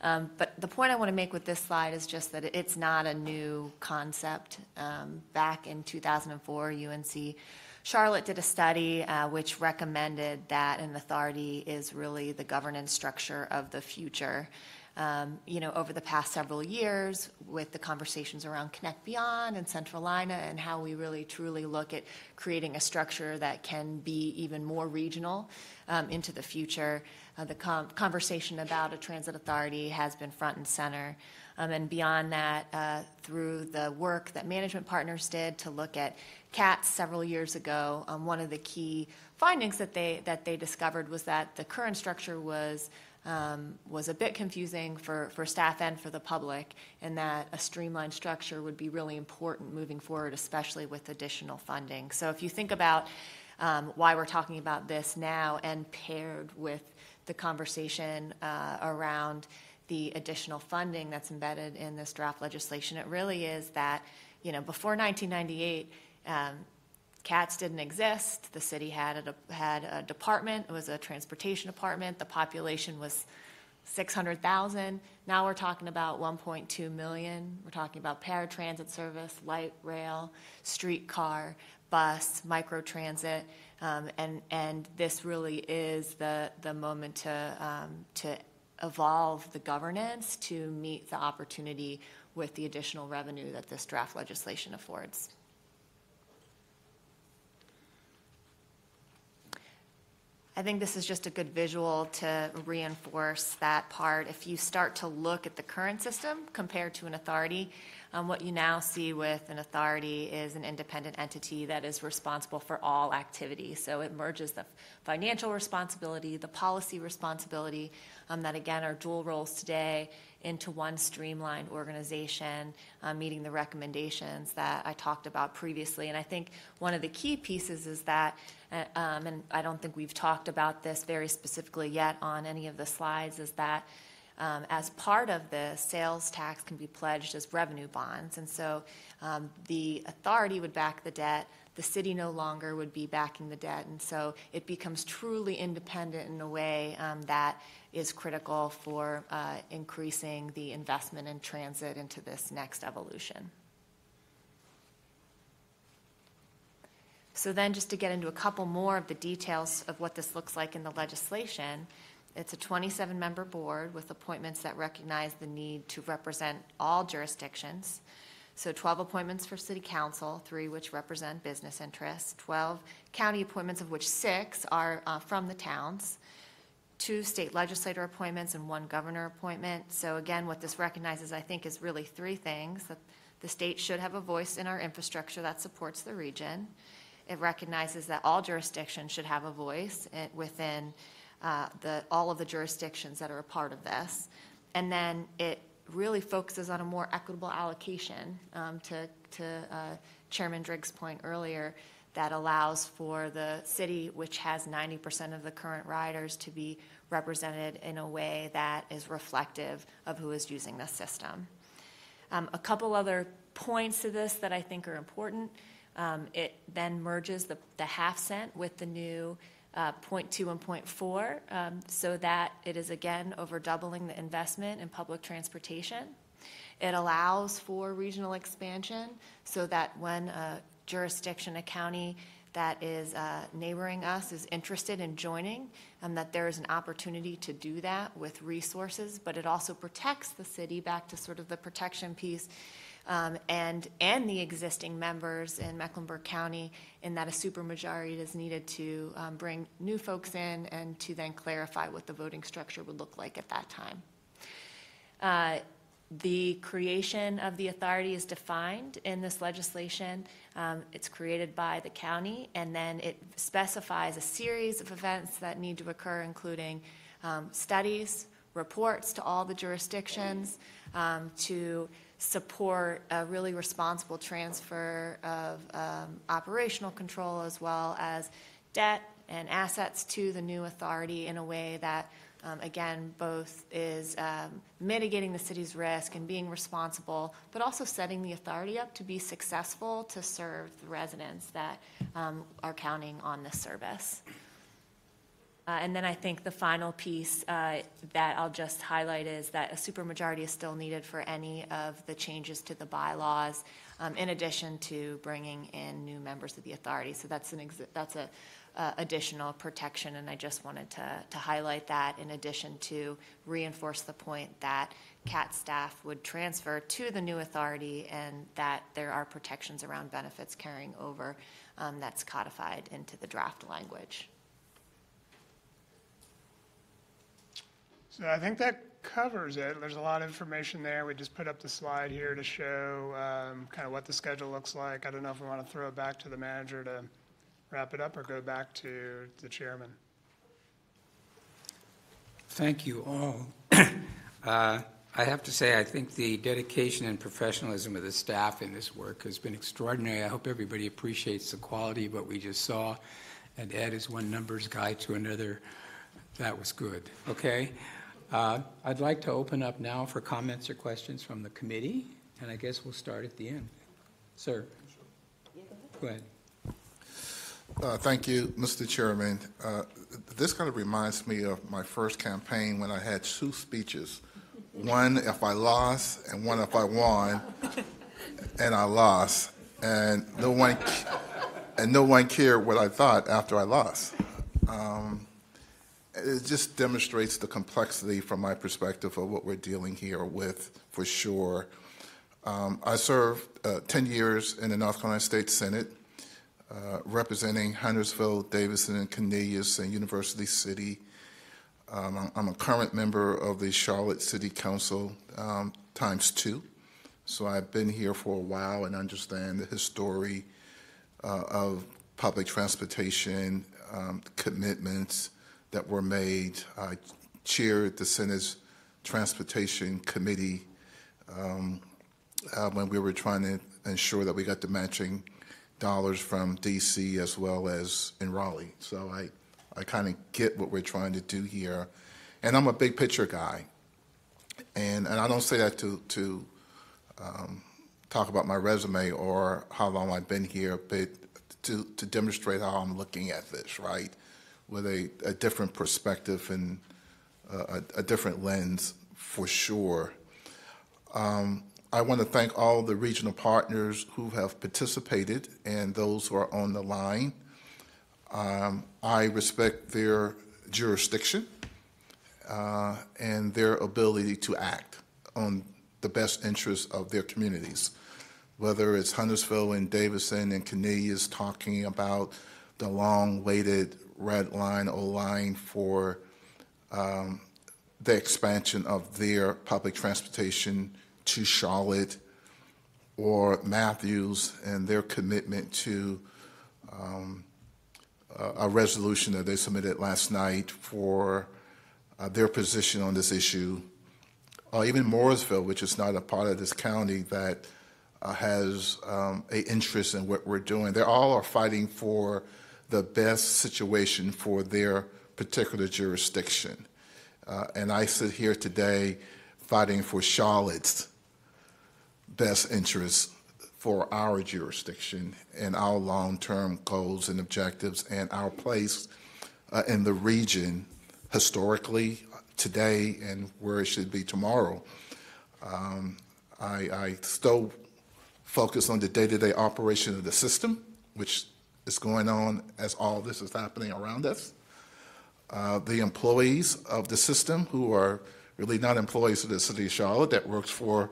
Um, but the point I want to make with this slide is just that it's not a new concept. Um, back in 2004, UNC Charlotte did a study uh, which recommended that an authority is really the governance structure of the future. um, you know, over the past several years with the conversations around Connect Beyond and Centralina and how we really truly look at creating a structure that can be even more regional um, into the future. Uh, the com- conversation about a transit authority has been front and center. Um, and beyond that, uh, through the work that management partners did to look at CATS several years ago, um, one of the key findings that they that they discovered was that the current structure was um, was a bit confusing for, for staff and for the public, and that a streamlined structure would be really important moving forward, especially with additional funding. So if you think about um, why we're talking about this now and paired with the conversation uh, around the additional funding that's embedded in this draft legislation, it really is that, you know, before 1998, um, CATS didn't exist. The city had a, had a department. It was a transportation department. The population was 600,000. Now we're talking about 1.2 million. We're talking about paratransit service, light rail, streetcar, bus, microtransit. Um, and, and this really is the, the moment to, um, to evolve the governance to meet the opportunity with the additional revenue that this draft legislation affords. I think this is just a good visual to reinforce that part. If you start to look at the current system compared to an authority, um, what you now see with an authority is an independent entity that is responsible for all activities. So it merges the financial responsibility, the policy responsibility, um, that again are dual roles today, into one streamlined organization, uh, meeting the recommendations that I talked about previously. And I think one of the key pieces is that, uh, um, and I don't think we've talked about this very specifically yet on any of the slides, is that um, as part of the sales tax can be pledged as revenue bonds. And so um, the authority would back the debt, the city no longer would be backing the debt. And so it becomes truly independent in a way um, that is critical for uh, increasing the investment in transit into this next evolution. So then just to get into a couple more of the details of what this looks like in the legislation, it's a 27-member board with appointments that recognize the need to represent all jurisdictions. So 12 appointments for city council, three which represent business interests, 12 county appointments of which six are uh, from the towns, two state legislator appointments and one governor appointment. So again, what this recognizes, I think, is really three things. That the state should have a voice in our infrastructure that supports the region. It recognizes that all jurisdictions should have a voice eh, within uh, the, all of the jurisdictions that are a part of this. And then it really focuses on a more equitable allocation um, to, to uh, Chairman Driggs' point earlier that allows for the city, which has 90% of the current riders, to be represented in a way that is reflective of who is using the system. Um, a couple other points to this that I think are important. Um, it then merges the, the half cent with the new uh, point two and point 0.4, um, so that it is again over doubling the investment in public transportation. It allows for regional expansion so that when a jurisdiction, a county that is uh, neighboring us is interested in joining, um, that there is an opportunity to do that with resources, but it also protects the city back to sort of the protection piece um, and, and the existing members in Mecklenburg County in that a supermajority is needed to um, bring new folks in and to then clarify what the voting structure would look like at that time. Uh, the creation of the authority is defined in this legislation. Um, it's created by the county, and then it specifies a series of events that need to occur, including um, studies, reports to all the jurisdictions, um, to support a really responsible transfer of um, operational control as well as debt and assets to the new authority in a way that, um, again, both is um, mitigating the city's risk and being responsible, but also setting the authority up to be successful to serve the residents that um, are counting on this service. Uh, And then I think the final piece uh, that I'll just highlight is that a supermajority is still needed for any of the changes to the bylaws, um, in addition to bringing in new members of the authority. So that's an, that's a uh, additional protection, and I just wanted to, to highlight that in addition to reinforce the point that CAT staff would transfer to the new authority and that there are protections around benefits carrying over um, that's codified into the draft language. So I think that covers it. There's a lot of information there. We just put up the slide here to show um, kind of what the schedule looks like. I don't know if we want to throw it back to the manager to wrap it up or go back to the chairman. Thank you all. [coughs] Uh, I have to say, I think the dedication and professionalism of the staff in this work has been extraordinary. I hope everybody appreciates the quality of what we just saw. And Ed is one numbers guy to another. That was good. Okay? Uh, I'd like to open up now for comments or questions from the committee, and I guess we'll start at the end. Sir? Go ahead. Uh, Thank you, Mr. Chairman. Uh, This kind of reminds me of my first campaign when I had two speeches. One if I lost and one if I won, and I lost. And no one, and no one cared what I thought after I lost. Um, It just demonstrates the complexity from my perspective of what we're dealing here with, for sure. Um, I served uh, 10 years in the North Carolina State Senate, uh, representing Huntersville, Davidson, and Cornelius, and University City. Um, I'm- a current member of the Charlotte City Council um, times two, so I've been here for a while and understand the history uh, of public transportation, um, commitments that were made. I chaired the Senate's Transportation Committee um, uh, when we were trying to ensure that we got the matching dollars from DC as well as in Raleigh. So I, I kind of get what we're trying to do here. And I'm a big picture guy. And, and I don't say that to, to um, talk about my resume or how long I've been here, but to, to demonstrate how I'm looking at this, right? With a, a different perspective and a, a different lens for sure. Um, I want to thank all the regional partners who have participated and those who are on the line. Um, I respect their jurisdiction uh, and their ability to act on the best interests of their communities. Whether it's Huntersville and Davidson and Cornelius talking about the long-waited red line, O line for um, the expansion of their public transportation to Charlotte, or Matthews and their commitment to um, a resolution that they submitted last night for uh, their position on this issue. Or even Mooresville, which is not a part of this county, that uh, has um, a interest in what we're doing. They all are fighting for the best situation for their particular jurisdiction. Uh, and I sit here today fighting for Charlotte's best interests for our jurisdiction and our long-term goals and objectives and our place uh, in the region historically, today, and where it should be tomorrow. Um, I, I still focus on the day-to-day operation of the system, which is going on as all this is happening around us. Uh, the employees of the system who are really not employees of the city of Charlotte that works for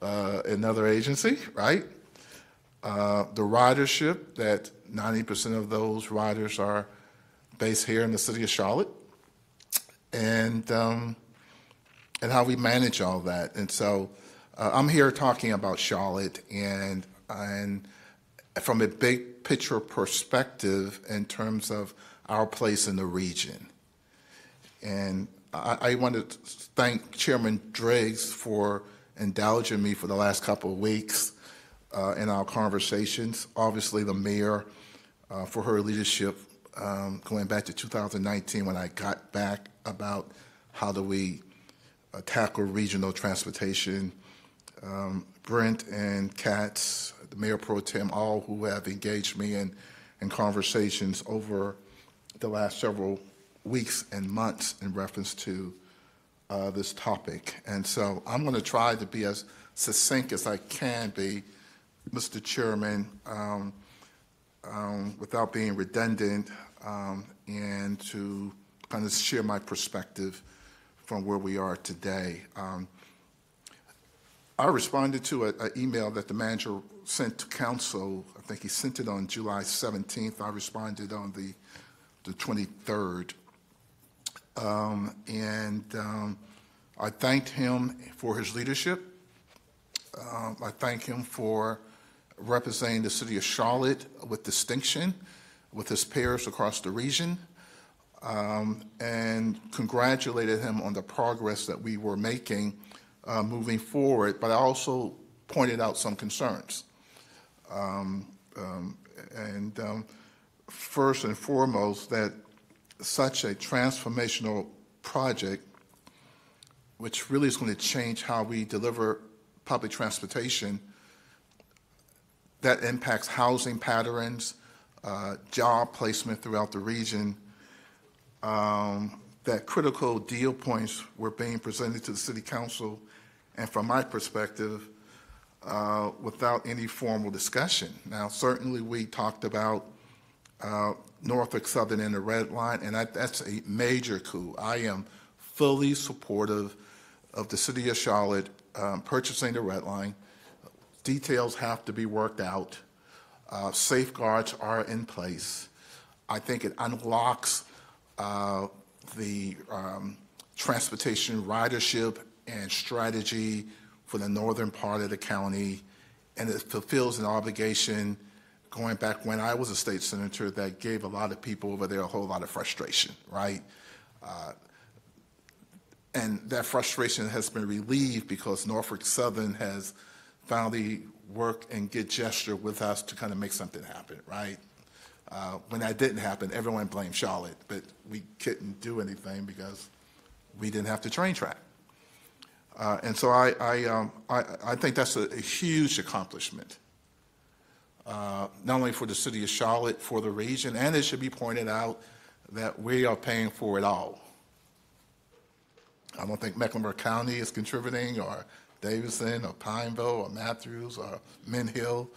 uh, another agency, right? Uh, the ridership that 90% of those riders are based here in the city of Charlotte, and um, and how we manage all that. And so uh, I'm here talking about Charlotte and and from a big picture perspective in terms of our place in the region. And I, I want to thank Chairman Driggs for indulging me for the last couple of weeks uh, in our conversations. Obviously, the mayor uh, for her leadership um, going back to 2019 when I got back about how do we uh, tackle regional transportation. Um, Brent and CATS, the mayor pro tem, all who have engaged me in, in conversations over the last several weeks and months in reference to uh, this topic. And so I'm going to try to be as succinct as I can be, Mr. Chairman, um, um, without being redundant, um, and to kind of share my perspective from where we are today. Um, I responded to an email that the manager sent to council. I think he sent it on July 17th. I responded on the, the 23rd. Um, and um, I thanked him for his leadership. Um, I thank him for representing the city of Charlotte with distinction with his peers across the region um, and congratulated him on the progress that we were making uh, moving forward, but I also pointed out some concerns. Um, um, and um, first and foremost, that such a transformational project, which really is going to change how we deliver public transportation, that impacts housing patterns, uh, job placement throughout the region, um, that critical deal points were being presented to the city council, and from my perspective, uh, without any formal discussion. Now, certainly we talked about uh, Norfolk Southern and the Red Line, and I, that's a major coup. I am fully supportive of the city of Charlotte um, purchasing the Red Line. Details have to be worked out. Uh, safeguards are in place. I think it unlocks uh, the um, transportation ridership and strategy for the northern part of the county, and it fulfills an obligation going back when I was a state senator that gave a lot of people over there a whole lot of frustration, right? Uh, and that frustration has been relieved because Norfolk Southern has finally worked and get gesture with us to kind of make something happen, right? Uh, when that didn't happen, everyone blamed Charlotte, but we couldn't do anything because we didn't have the train track. Uh, and so I, I, um, I, I, think that's a, a huge accomplishment, uh, not only for the city of Charlotte, for the region, and it should be pointed out that we are paying for it all. I don't think Mecklenburg County is contributing, or Davidson, or Pineville, or Matthews, or Mint Hill.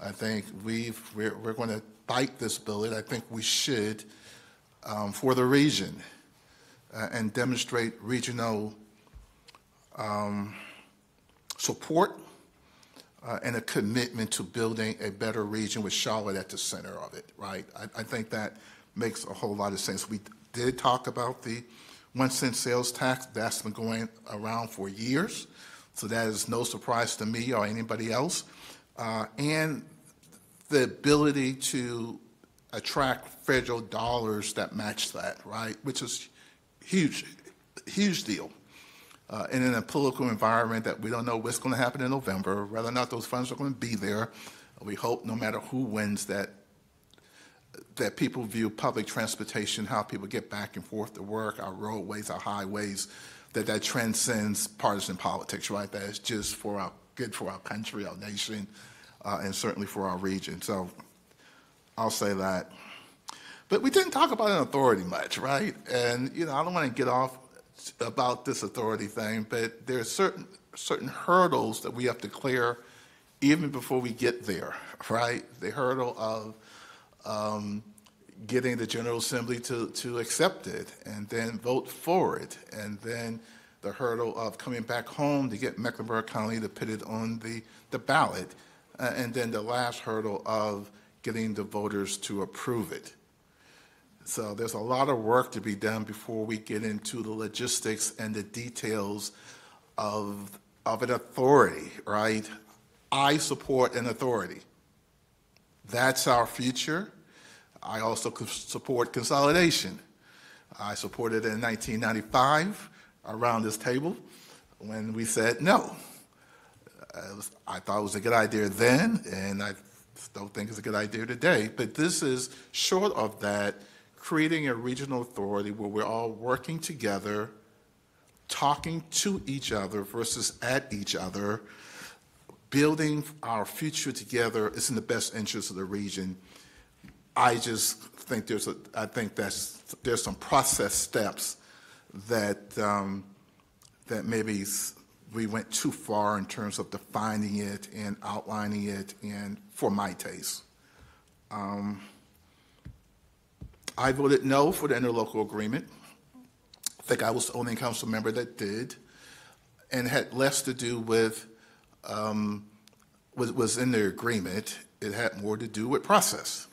I think we've, we're, we're going to bite this bullet. I think we should um, for the region uh, and demonstrate regional um, support uh, and a commitment to building a better region with Charlotte at the center of it, right? I, I think that makes a whole lot of sense. We did talk about the one cent sales tax. That's been going around for years. So that is no surprise to me or anybody else. Uh, and the ability to attract federal dollars that match that, right? Which is huge, huge deal. Uh, and in a political environment that we don't know what's going to happen in November, whether or not those funds are going to be there, we hope no matter who wins that that people view public transportation, how people get back and forth to work, our roadways, our highways, that that transcends partisan politics, right? That is just for our good for our country, our nation, uh, and certainly for our region. So I'll say that. But we didn't talk about an authority much, right? And you know, I don't want to get off about this authority thing, but there are certain certain hurdles that we have to clear even before we get there, right? The hurdle of um, getting the General Assembly to, to accept it and then vote for it, and then the hurdle of coming back home to get Mecklenburg County to put it on the, the ballot, uh, and then the last hurdle of getting the voters to approve it. So there's a lot of work to be done before we get into the logistics and the details of, of an authority, right? I support an authority. That's our future. I also support consolidation. I supported it in 1995 around this table when we said no. Uh, I thought it was a good idea then, and I don't think it's a good idea today. But this is short of that, creating a regional authority where we're all working together, talking to each other versus at each other, building our future together is in the best interest of the region. I just think there's a, I think that's, there's some process steps that, um, that maybe we went too far in terms of defining it and outlining it and for my taste. Um, I voted no for the interlocal agreement. I think I was the only council member that did, and had less to do with, um, was, was in the agreement. It had more to do with process.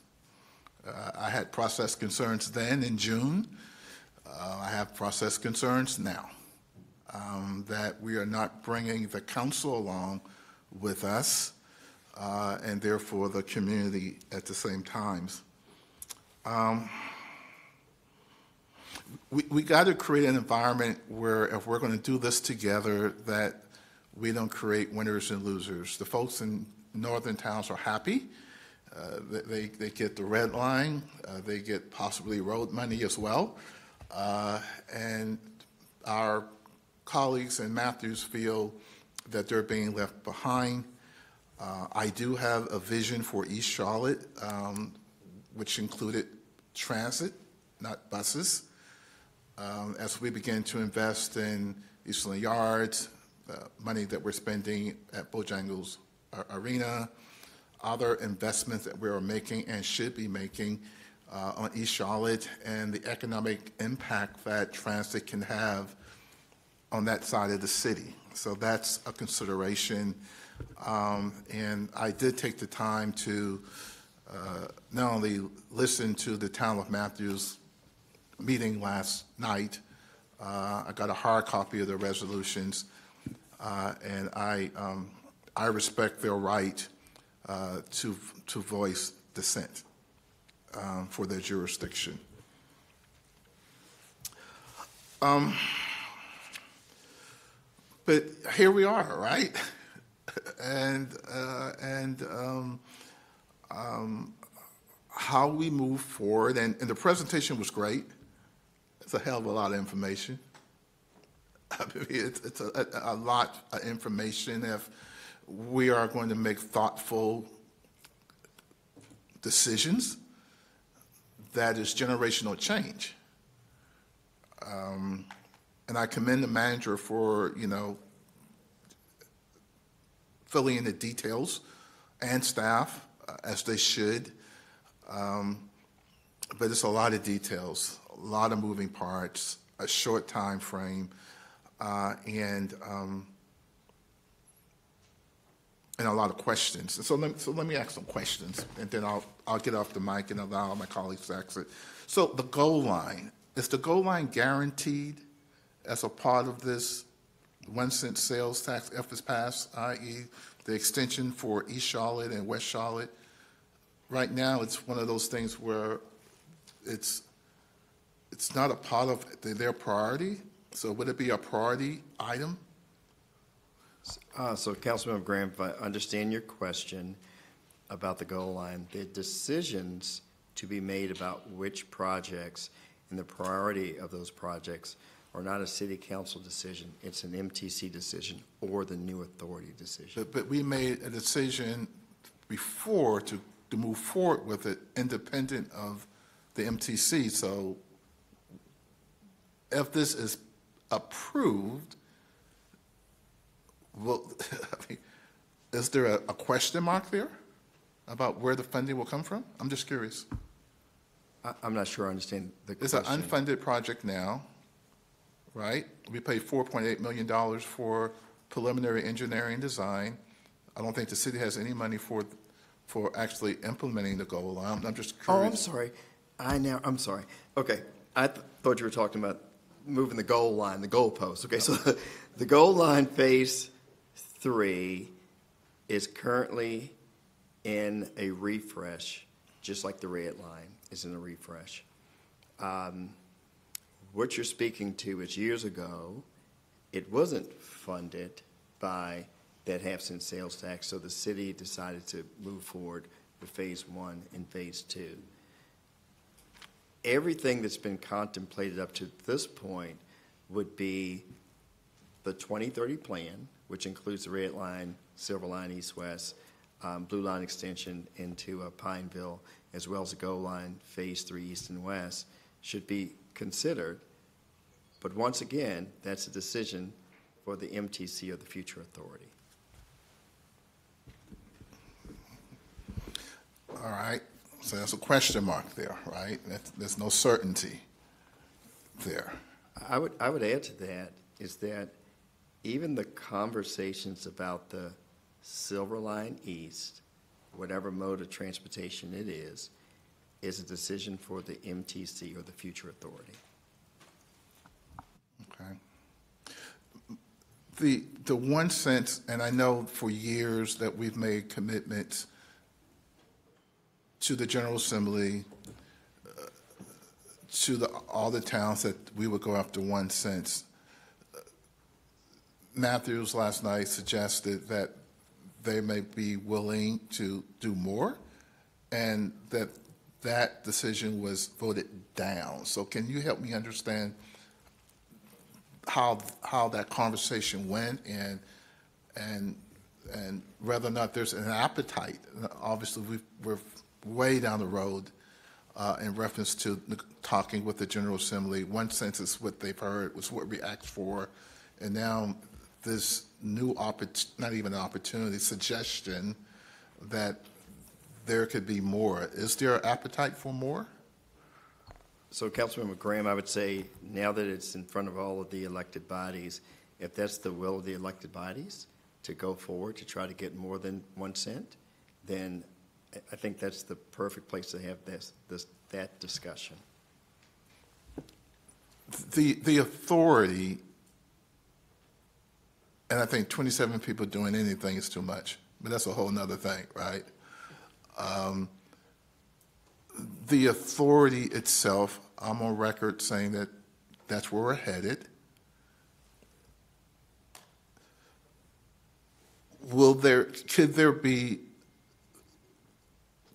Uh, I had process concerns then in June. Uh, I have process concerns now. Um, that we are not bringing the council along with us, uh, and therefore the community at the same times. Um, we, we got to create an environment where if we're going to do this together, that we don't create winners and losers. The folks in northern towns are happy. Uh, they- they, get the red line, uh, they get possibly road money as well. Uh, and our colleagues in Matthews feel that they're being left behind. Uh, I do have a vision for East Charlotte, um, which included transit, not buses. Um, As we begin to invest in Eastland Yards, uh, money that we're spending at Bojangles A- Arena, other investments that we are making and should be making uh, on East Charlotte, and the economic impact that transit can have on that side of the city. So that's a consideration. Um, And I did take the time to uh, not only listen to the town of Matthews meeting last night, uh, I got a hard copy of the resolutions, uh, and I, um, I respect their right uh, to, to voice dissent um, for their jurisdiction. Um, but here we are, right? [laughs] and uh, and um, um, how we move forward, and, and the presentation was great. It's a hell of a lot of information. [laughs] It's, a, a, lot of information. If we are going to make thoughtful decisions, that is generational change. Um, and I commend the manager for, you know, filling in the details and staff uh, as they should. Um, but it's a lot of details, lot of moving parts, a short time frame, uh, and um, and a lot of questions. And so let, so let me ask some questions, and then I'll I'll get off the mic and allow my colleagues to ask it. So the Gold Line is the Gold Line guaranteed as a part of this one cent sales tax if it's passed, i.e., the extension for East Charlotte and West Charlotte. Right now, it's one of those things where it's it's not a part of the- their priority. So would it be a priority item? Uh, So Councilmember Graham, if I understand your question about the Gold Line, the decisions to be made about which projects and the priority of those projects are not a city council decision, it's an MTC decision or the new authority decision. But, but we made a decision before to, to move forward with it independent of the MTC. So if this is approved, will, [laughs] I mean, is there a, a question mark there about where the funding will come from? I'm just curious. I- I'm not sure I understand the It's question. an unfunded project now, right? We paid $4.8 million for preliminary engineering design. I don't think the city has any money for, for actually implementing the Gold Line. I'm just curious. Oh, I'm sorry. I now, I'm sorry. Okay, I th- thought you were talking about moving the goal line, the goal post. Okay, so [laughs] the Gold Line phase three is currently in a refresh, just like the red line is in a refresh. Um, What you're speaking to is years ago, it wasn't funded by that half cent sales tax, so the city decided to move forward with phase one and phase two everything that's been contemplated up to this point would be the 2030 plan, which includes the red line, silver line, east-west, um, blue line extension into uh, Pineville, as well as the Gold Line, Phase Three East and West, should be considered. But once again, that's a decision for the MTC or the Future Authority. All right, so that's a question mark there, right? That's- There's no certainty there. I would, I would add to that is that even the conversations about the Silver Line East, whatever mode of transportation it is, is a decision for the MTC or the Future Authority. Okay. The, the one sense, and I know for years that we've made commitments to the General Assembly, uh, to the, all the towns that we would go after one cents. Matthews last night suggested that they may be willing to do more, and that that decision was voted down. So can you help me understand how, how that conversation went and, and, and whether or not there's an appetite? Obviously, we've, we're way down the road uh, in reference to talking with the General Assembly. One is what they've heard, was what we asked for, and now this new oppor, not even an opportunity, suggestion that there could be more. Is there appetite for more? So Councilmember Graham, I would say, now that it's in front of all of the elected bodies, if that's the will of the elected bodies to go forward to try to get more than one cent, then I- think that's the perfect place to have this, this, that discussion. The, the authority, and I think 27 people doing anything is too much, but that's a whole nother thing, right? Um, The authority itself, I'm on record saying that that's where we're headed. Will there, could there be,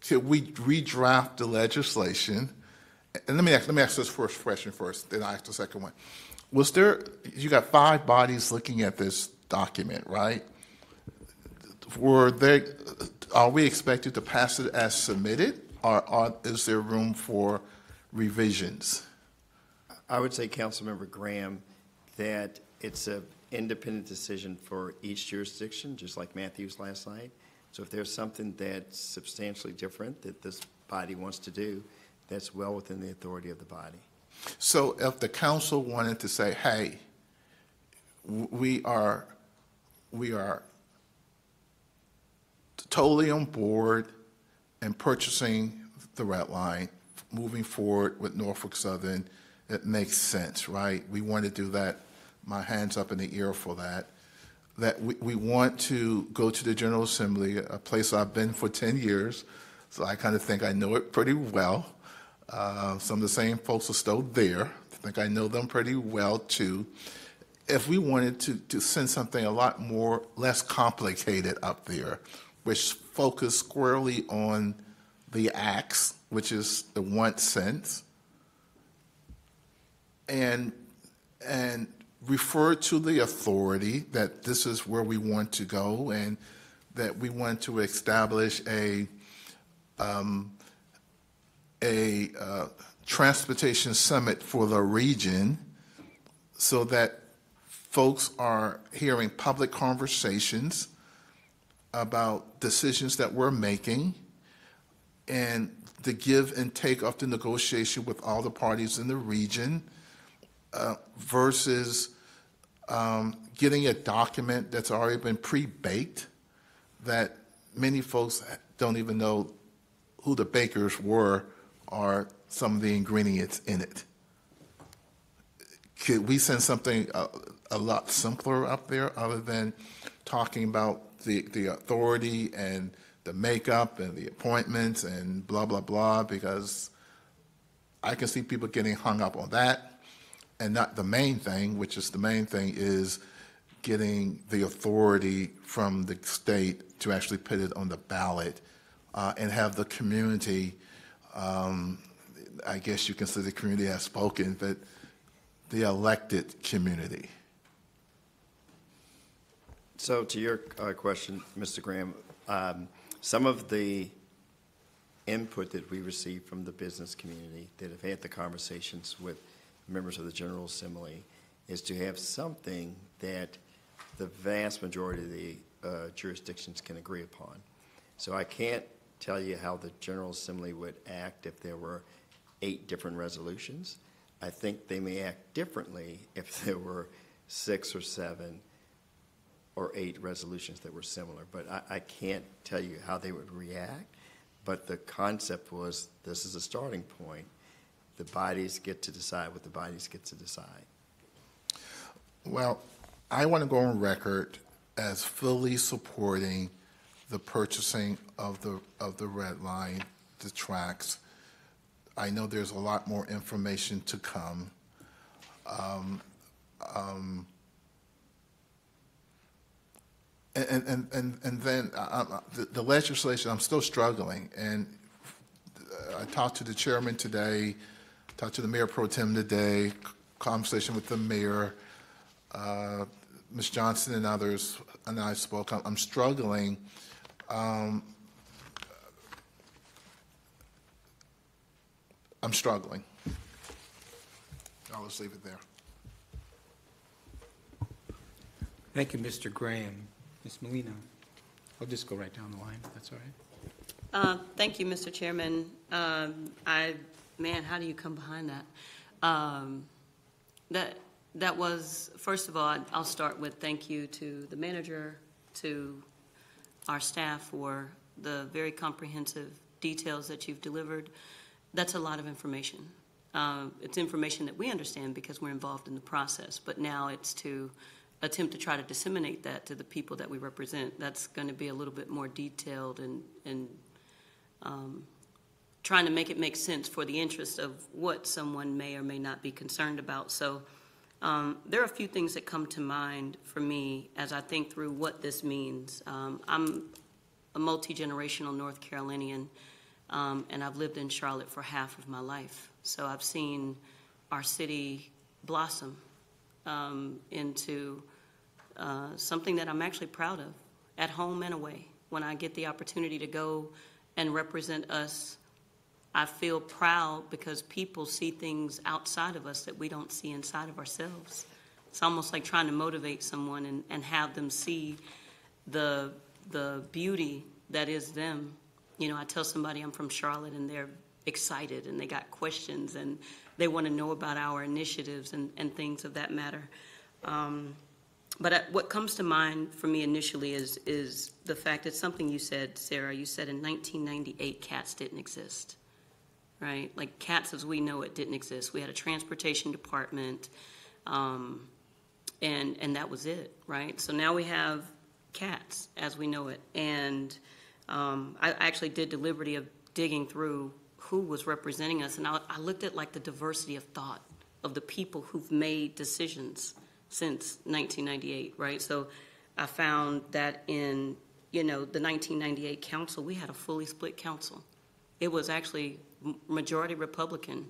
could we redraft the legislation? And let me ask, let me ask this first question first, then I ask the second one. Was there, you got five bodies looking at this document, right? Were they, are we expected to pass it as submitted, or, or is there room for revisions? I would say, Councilmember Graham, that it's an independent decision for each jurisdiction, just like Matthews last night. So if there's something that's substantially different that this body wants to do, that's well within the authority of the body. So if the council wanted to say, hey, we are, we are totally on board and purchasing the red line, moving forward with Norfolk Southern, it makes sense, right? We want to do that. My hand's up in the air for that. That we, we want to go to the General Assembly, a place I've been for 10 years, so I kind of think I know it pretty well. Uh, some of the same folks are still there. I think I know them pretty well too. If we wanted to, to send something a lot more, less complicated up there, which focused squarely on the acts, which is the one cent, and, and refer to the authority that this is where we want to go and that we want to establish a, um, a uh, transportation summit for the region so that folks are hearing public conversations about decisions that we're making and the give and take of the negotiation with all the parties in the region uh, versus um, getting a document that's already been pre-baked that many folks don't even know who the bakers were or some of the ingredients in it. Could we send something a, a lot simpler up there other than talking about the, the authority and the makeup and the appointments and blah, blah, blah? Because I can see people getting hung up on that and not the main thing, which is the main thing is getting the authority from the state to actually put it on the ballot uh, and have the community, um, I guess you can say the community has spoken, but the elected community. So to your uh, question, Mr. Graham, um, some of the input that we received from the business community that have had the conversations with members of the General Assembly is to have something that the vast majority of the uh, jurisdictions can agree upon. So I can't tell you how the General Assembly would act if there were eight different resolutions. I think they may act differently if [laughs] there were six or seven or eight resolutions that were similar. But I, I can't tell you how they would react. But the concept was this is a starting point. The bodies get to decide what the bodies get to decide. Well, I want to go on record as fully supporting the purchasing of the, of the red line, the tracks. I know there's a lot more information to come. Um, um, and, and, and, and then uh, uh, the, the legislation, I'm still struggling. And uh, I talked to the chairman today, talked to the mayor pro tem today, conversation with the mayor, uh, Ms. Johnson and others, and I spoke. I'm, I'm struggling. Um, I'm struggling. I'll just leave it there. Thank you, Mr. Graham. Ms. Molina, I'll just go right down the line, if that's all right. Uh, Thank you, Mr. Chairman. Um, I, man, how do you come behind that? Um, That, that was, first of all, I'll start with thank you to the manager, to our staff for the very comprehensive details that you've delivered. That's a lot of information. Uh, It's information that we understand because we're involved in the process, but now it's to attempt to try to disseminate that to the people that we represent. That's going to be a little bit more detailed and, and um, trying to make it make sense for the interest of what someone may or may not be concerned about. So um, there are a few things that come to mind for me as I think through what this means. Um, I'm a multi-generational North Carolinian, um, and I've lived in Charlotte for half of my life. So I've seen our city blossom um, into uh, something that I'm actually proud of, at home and away. When I get the opportunity to go and represent us, I feel proud because people see things outside of us that we don't see inside of ourselves. It's almost like trying to motivate someone and, and have them see the, the beauty that is them. You know, I tell somebody I'm from Charlotte and they're excited and they got questions and they want to know about our initiatives and, and things of that matter. Um, but uh, what comes to mind for me initially is is the fact that something you said, Sarah. You said in 1998 CATS didn't exist, right? Like CATS as we know it didn't exist. We had a transportation department, um, and and that was it, right? So now we have CATS as we know it, and um, I actually did the liberty of digging through who was representing us, and I, I looked at like the diversity of thought of the people who've made decisions since 1998, right? So I found that in, you know, the 1998 council, we had a fully split council. It was actually majority Republican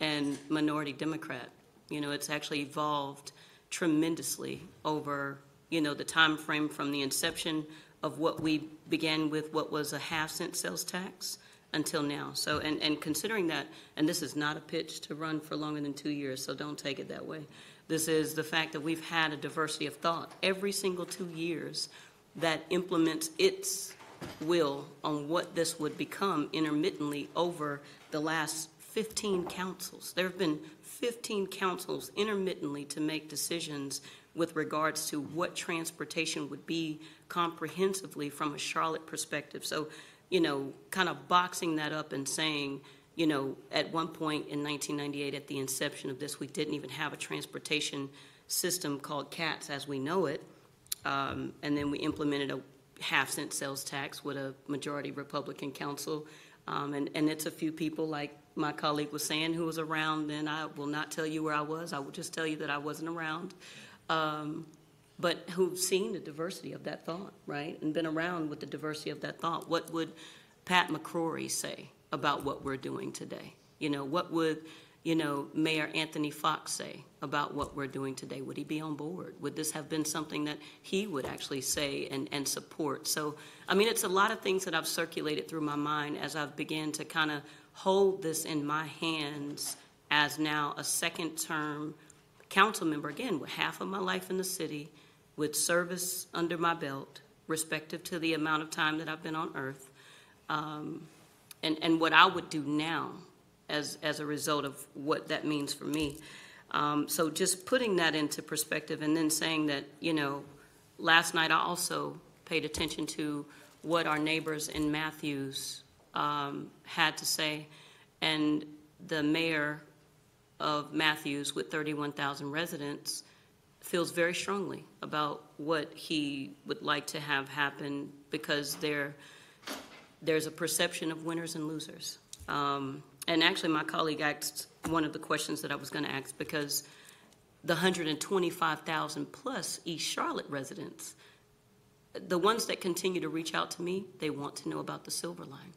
and minority Democrat. You know, it's actually evolved tremendously over, you know, the time frame from the inception of what we began with what was a half cent sales tax until now. So, and, and considering that, and this is not a pitch to run for longer than two years, so don't take it that way. This is the fact that we've had a diversity of thought every single two years that implements its will on what this would become intermittently over the last 15 councils. There have been 15 councils intermittently to make decisions with regards to what transportation would be comprehensively from a Charlotte perspective. So, you know, kind of boxing that up and saying, you know, at one point in 1998, at the inception of this, we didn't even have a transportation system called CATS as we know it. Um, and then we implemented a half cent sales tax with a majority Republican council. Um, and, and it's a few people, like my colleague was saying, who was around then. I will not tell you where I was. I will just tell you that I wasn't around. Um, but who've seen the diversity of that thought, right? And been around with the diversity of that thought. What would Pat McCrory say? about what we're doing today. You know, what would you know, Mayor Anthony Foxx say about what we're doing today? Would he be on board? Would this have been something that he would actually say and, and support? So, I mean, it's a lot of things that I've circulated through my mind as I've began to kind of hold this in my hands as now a second term council member, again, with half of my life in the city, with service under my belt, respective to the amount of time that I've been on earth, um, and, and what I would do now as, as a result of what that means for me. Um, so just putting that into perspective and then saying that, you know, last night I also paid attention to what our neighbors in Matthews um, had to say. And the mayor of Matthews, with 31,000 residents, feels very strongly about what he would like to have happen because there, there's a perception of winners and losers. Um, and actually, my colleague asked one of the questions that I was going to ask because the 125,000 plus East Charlotte residents, the ones that continue to reach out to me, they want to know about the Silver Line,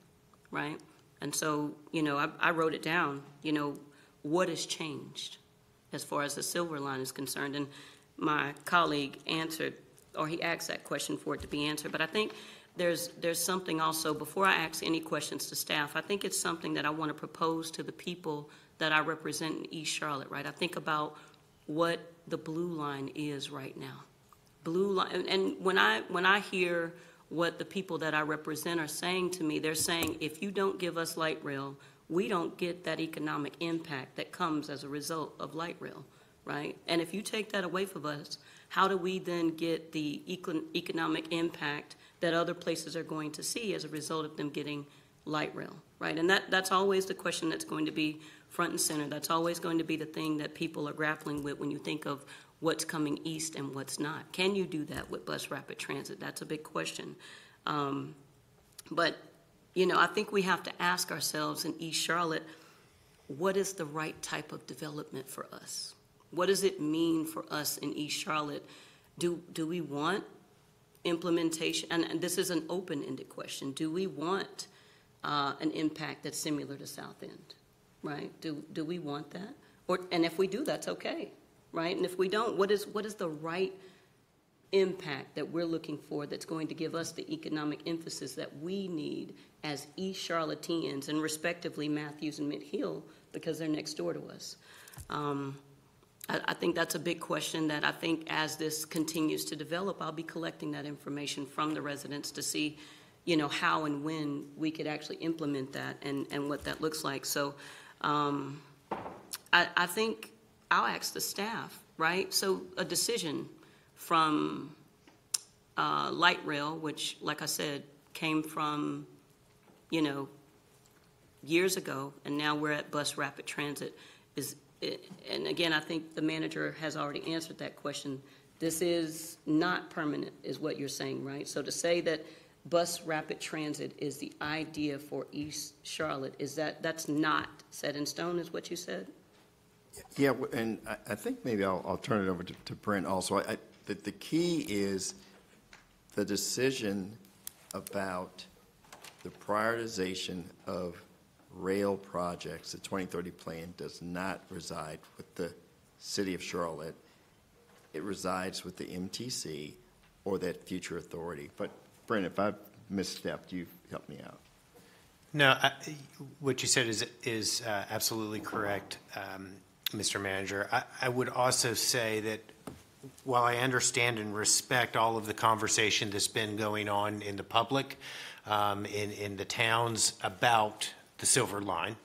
right? And so, you know, I, I wrote it down, you know, what has changed as far as the Silver Line is concerned? And my colleague answered, or he asked that question for it to be answered. But I think there's, there's something also, before I ask any questions to staff, I think it's something that I want to propose to the people that I represent in East Charlotte, right? I think about what the blue line is right now. Blue line, and, when I when I hear what the people that I represent are saying to me, they're saying if you don't give us light rail, we don't get that economic impact that comes as a result of light rail, right? And if you take that away from us, how do we then get the econ- economic impact that other places are going to see as a result of them getting light rail, right? And that, that's always the question that's going to be front and center. That's always going to be the thing that people are grappling with when you think of what's coming east and what's not. Can you do that with bus rapid transit? That's a big question. Um, but, you know, I think we have to ask ourselves in East Charlotte what is the right type of development for us? What does it mean for us in East Charlotte? Do, do we want implementation? And, and this is an open ended question. Do we want uh, an impact that's similar to South End? Right? Do, do we want that? Or, and if we do, that's okay. Right? And if we don't, what is, what is the right impact that we're looking for that's going to give us the economic emphasis that we need as East Charlotteans and respectively Matthews and Mint Hill because they're next door to us. Um, I, think that's a big question that I think as this continues to develop, I'll be collecting that information from the residents to see, you know, how and when we could actually implement that and, and what that looks like. So um, I, I think I'll ask the staff, right? So a decision from uh, light rail, which, like I said, came from, you know, years ago, and now we're at bus rapid transit. Is and again, I think the manager has already answered that question. This is not permanent, is what you're saying, right? So to say that bus rapid transit is the idea for East Charlotte, is that that's not set in stone, is what you said? Yeah, and I, think maybe I'll, I'll turn it over to, to Brent also. I, I, the, the key is the decision about the prioritization of rail projects. The 2030 plan does not reside with the city of Charlotte. It resides with the MTC or that future authority. But Brent, if I've misstepped, you help me out. No, I, what you said is is uh, absolutely correct, um, Mr. Manager. I, I would also say that while I understand and respect all of the conversation that's been going on in the public, um, in in the towns about the Silver Line,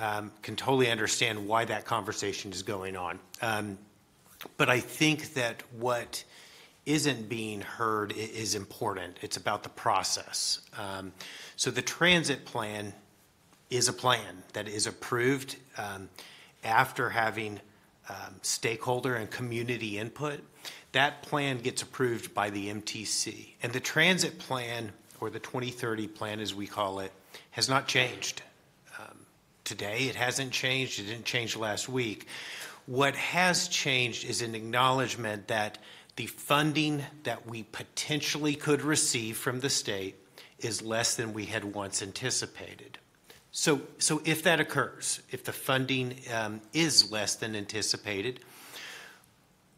um, can totally understand why that conversation is going on. Um, but I think that what isn't being heard is important. It's about the process. Um, so the transit plan is a plan that is approved um, after having um, stakeholder and community input. That plan gets approved by the MTC. And the transit plan, or the 2030 plan as we call it, has not changed um, today. It hasn't changed. It didn't change last week. What has changed is an acknowledgement that the funding that we potentially could receive from the state is less than we had once anticipated. So, so if that occurs, if the funding um, is less than anticipated,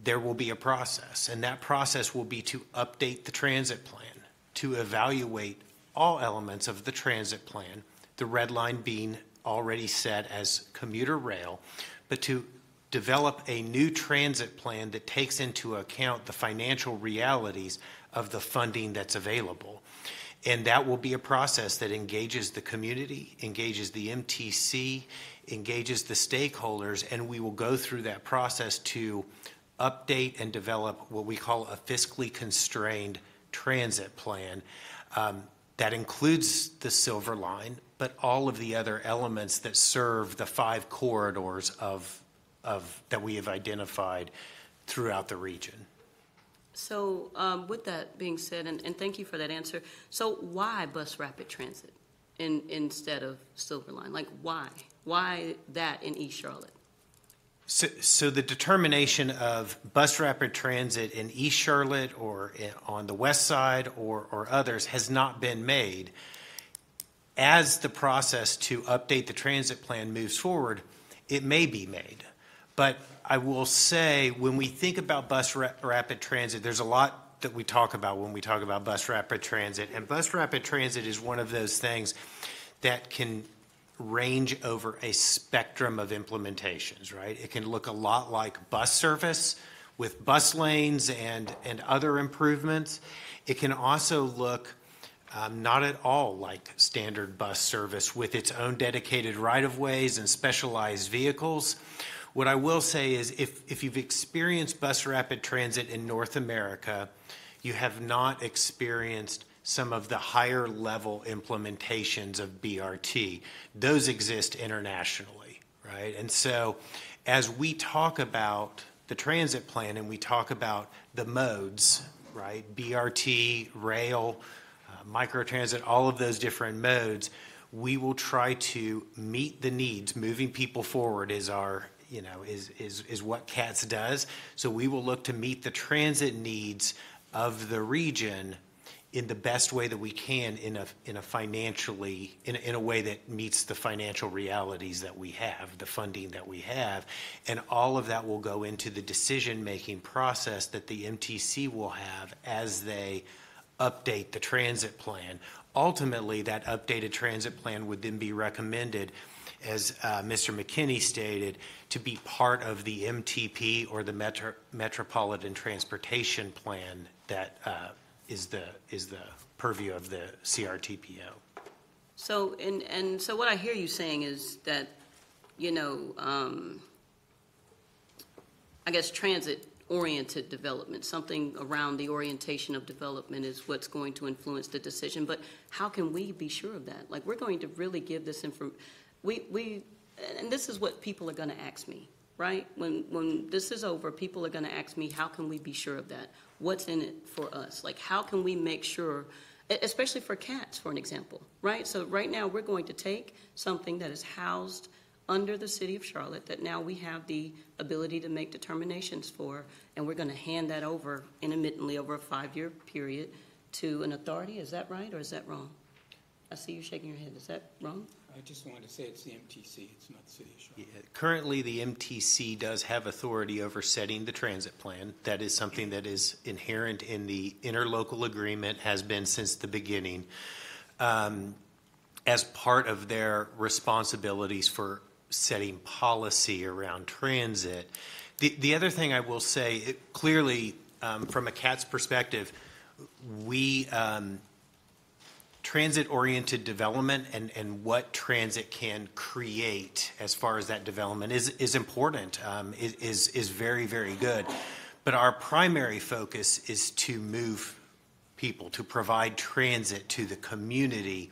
there will be a process, and that process will be to update the transit plan, to evaluate all elements of the transit plan, the red line being already set as commuter rail, but to develop a new transit plan that takes into account the financial realities of the funding that's available. And that will be a process that engages the community, engages the MTC, engages the stakeholders, and we will go through that process to update and develop what we call a fiscally constrained transit plan. Um, that includes the Silver Line, but all of the other elements that serve the five corridors of, of, that we have identified throughout the region. So um, with that being said, and, and thank you for that answer, so why bus rapid transit in, instead of Silver Line? Like, why? Why that in East Charlotte? So, so the determination of bus rapid transit in East Charlotte or in, on the west side or, or others has not been made. As the process to update the transit plan moves forward, it may be made. But I will say, when we think about bus ra- rapid transit, there's a lot that we talk about when we talk about bus rapid transit. And bus rapid transit is one of those things that can range over a spectrum of implementations, right? It can look a lot like bus service with bus lanes and, and other improvements. It can also look um, not at all like standard bus service with its own dedicated right of ways and specialized vehicles. What I will say is if, if you've experienced bus rapid transit in North America, you have not experienced some of the higher level implementations of BRT. Those exist internationally, right? And so as we talk about the transit plan and we talk about the modes, right? BRT, rail, uh, microtransit, all of those different modes, we will try to meet the needs. Moving people forward is our, you know, is, is, is what CATS does. So we will look to meet the transit needs of the region in the best way that we can in a, in a financially, in, a- in a way that meets the financial realities that we have, the funding that we have. And all of that will go into the decision-making process that the MTC will have as they update the transit plan. Ultimately, that updated transit plan would then be recommended, as uh, Mr. McKinney stated, to be part of the MTP or the Metro- Metropolitan Transportation Plan that uh, is the, is the purview of the CRTPO. So, and, and so what I hear you saying is that, you know, um, I guess transit-oriented development, something around the orientation of development is what's going to influence the decision. But how can we be sure of that? Like, we're going to really give this inform, we, we, and this is what people are gonna ask me, right? When, when this is over, people are gonna ask me, how can we be sure of that? What's in it for us? Like, how can we make sure, especially for CATS, for an example, right? So right now, we're going to take something that is housed under the city of Charlotte that now we have the ability to make determinations for, and we're gonna hand that over intermittently over a five-year period to an authority, is that right, or is that wrong? I see you shaking your head, is that wrong? I just wanted to say it's the MTC, it's not the city of Charlotte. Currently, the MTC does have authority over setting the transit plan. That is something that is inherent in the interlocal agreement, has been since the beginning, um, as part of their responsibilities for setting policy around transit. The, the other thing I will say, it- clearly, um, from a CATS perspective, we, um, transit-oriented development and, and what transit can create as far as that development is, is important, um, is- is, very, very good. But our primary focus is to move people, to provide transit to the community.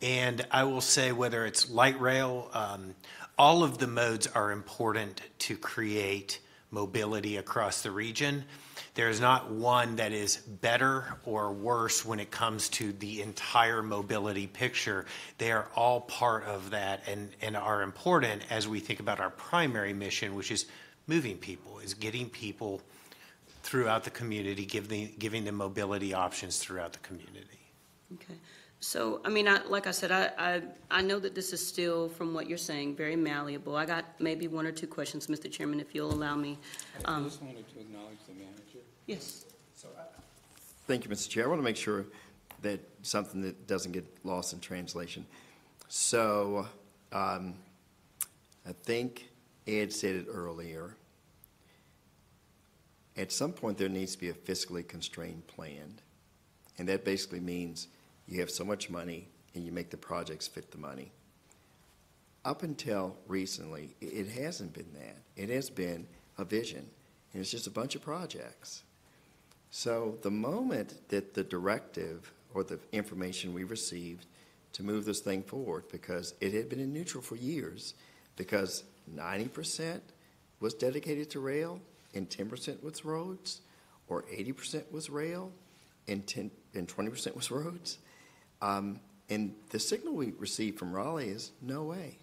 And I will say, whether it's light rail, um, all of the modes are important to create mobility across the region. There is not one that is better or worse when it comes to the entire mobility picture. They are all part of that and, and are important as we think about our primary mission, which is moving people, is getting people throughout the community, giving, giving them mobility options throughout the community. Okay. So, I mean, I, like I said, I, I, I know that this is still, from what you're saying, very malleable. I got maybe one or two questions, Mr. Chairman, if you'll allow me. I Um, just wanted to acknowledge the manager. Yes. Thank you, Mr. Chair. I want to make sure that something that doesn't get lost in translation. So, um, I think Ed said it earlier. At some point, there needs to be a fiscally constrained plan. And that basically means you have so much money and you make the projects fit the money. Up until recently, it hasn't been that. It has been a vision, and it's just a bunch of projects. So the moment that the directive or the information we received to move this thing forward, because it had been in neutral for years, because ninety percent was dedicated to rail and ten percent was roads, or eighty percent was rail and ten, and twenty percent was roads. Um, and the signal we received from Raleigh is no way.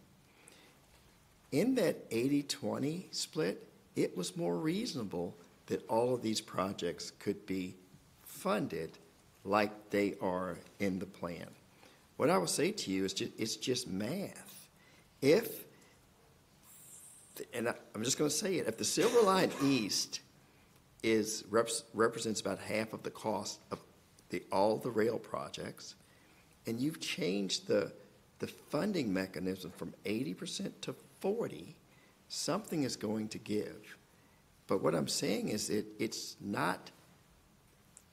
In that 80-20 split, it was more reasonable that all of these projects could be funded like they are in the plan. What I will say to you is just, it's just math. If, and I- I'm just going to say it, if the Silver Line East is, reps- represents about half of the cost of the, all the rail projects, and you've changed the, the funding mechanism from 80% to 40, something is going to give. But what I'm saying is it, it's not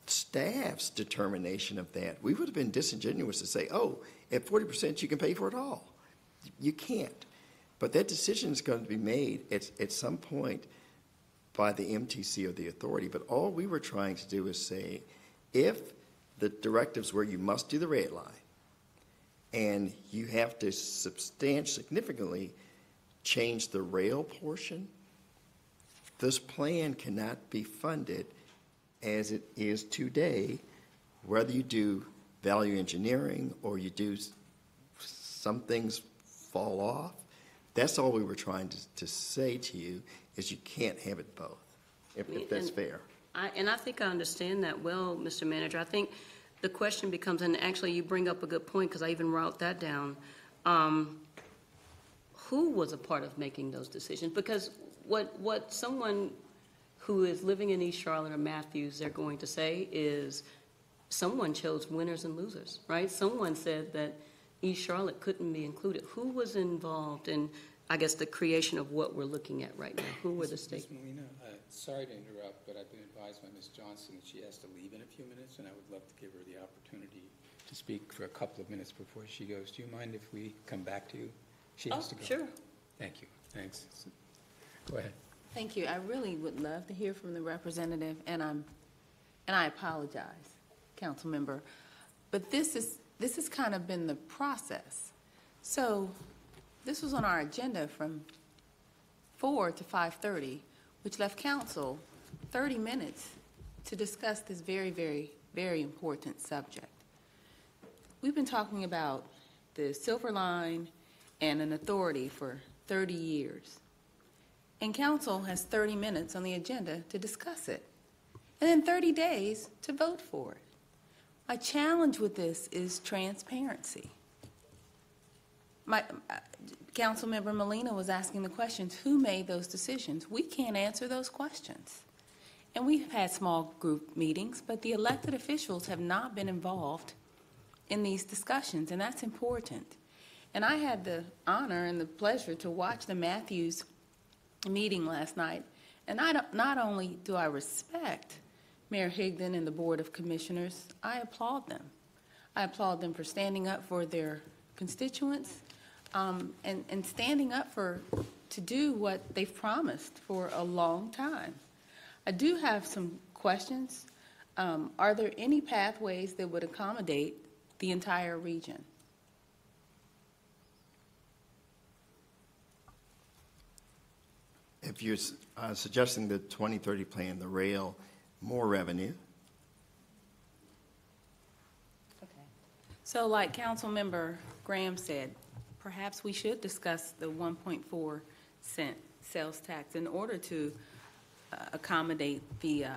staff's determination of that. We would have been disingenuous to say, oh, at 40% you can pay for it all. You can't. But that decision is going to be made at, at some point by the MTC or the authority. But all we were trying to do is say, if the directives where you must do the red line, and you have to substantially, significantly change the rail portion, this plan cannot be funded as it is today, whether you do value engineering or you do some things fall off. That's all we were trying to, to say to you, is you can't have it both, if, if that's And- fair. I, and I think I understand that well, Mr. Manager. I think the question becomes, and actually you bring up a good point, because I even wrote that down. Um, who was a part of making those decisions? Because what, what someone who is living in East Charlotte or Matthews, they're going to say is, someone chose winners and losers, right? Someone said that East Charlotte couldn't be included. Who was involved in, I guess, the creation of what we're looking at right now? Who were the Ms. stakes? Uh, sorry to interrupt, but I've been advised by Ms. Johnson that she has to leave in a few minutes, and I would love to give her the opportunity to speak for a couple of minutes before she goes. Do you mind if we come back to you? She has Oh, to go. sure. Thank you. Thanks. Go ahead. Thank you. I really would love to hear from the representative, and I'm, and I apologize, council member, but this is, this has kind of been the process. So, this was on our agenda from four to five-thirty, which left council thirty minutes to discuss this very, very, very important subject. We've been talking about the Silver Line and an authority for thirty years. And council has 30 minutes on the agenda to discuss it, and then 30 days to vote for it. My challenge with this is transparency. My, uh, Councilmember Molina was asking the questions, who made those decisions? We can't answer those questions. And we've had small group meetings, but the elected officials have not been involved in these discussions, and that's important. And I had the honor and the pleasure to watch the Matthews meeting last night, and I don't, not only do I respect Mayor Higdon and the Board of Commissioners, I applaud them. I applaud them for standing up for their constituents um, and, and standing up for, to do what they've promised for a long time. I do have some questions. Um, Are there any pathways that would accommodate the entire region? If you're uh, suggesting the 2030 plan, the rail, more revenue, Okay. So like Councilmember Graham said, perhaps we should discuss the 1.4 cent sales tax in order to uh, accommodate the uh,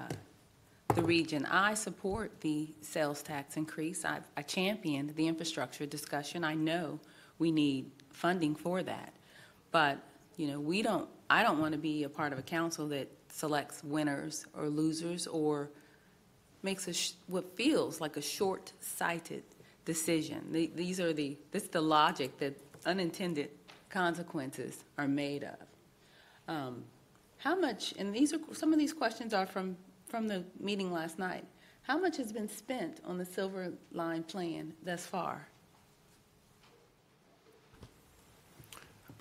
the region. I support the sales tax increase. I, I championed the infrastructure discussion. I know we need funding for that. But, you know, we don't, I don't want to be a part of a council that selects winners or losers or makes a, what feels like a short-sighted decision. The- These are the, this is the logic that unintended consequences are made of. Um, How much, and these are, some of these questions are from, from the meeting last night. How much has been spent on the Silver Line Plan thus far?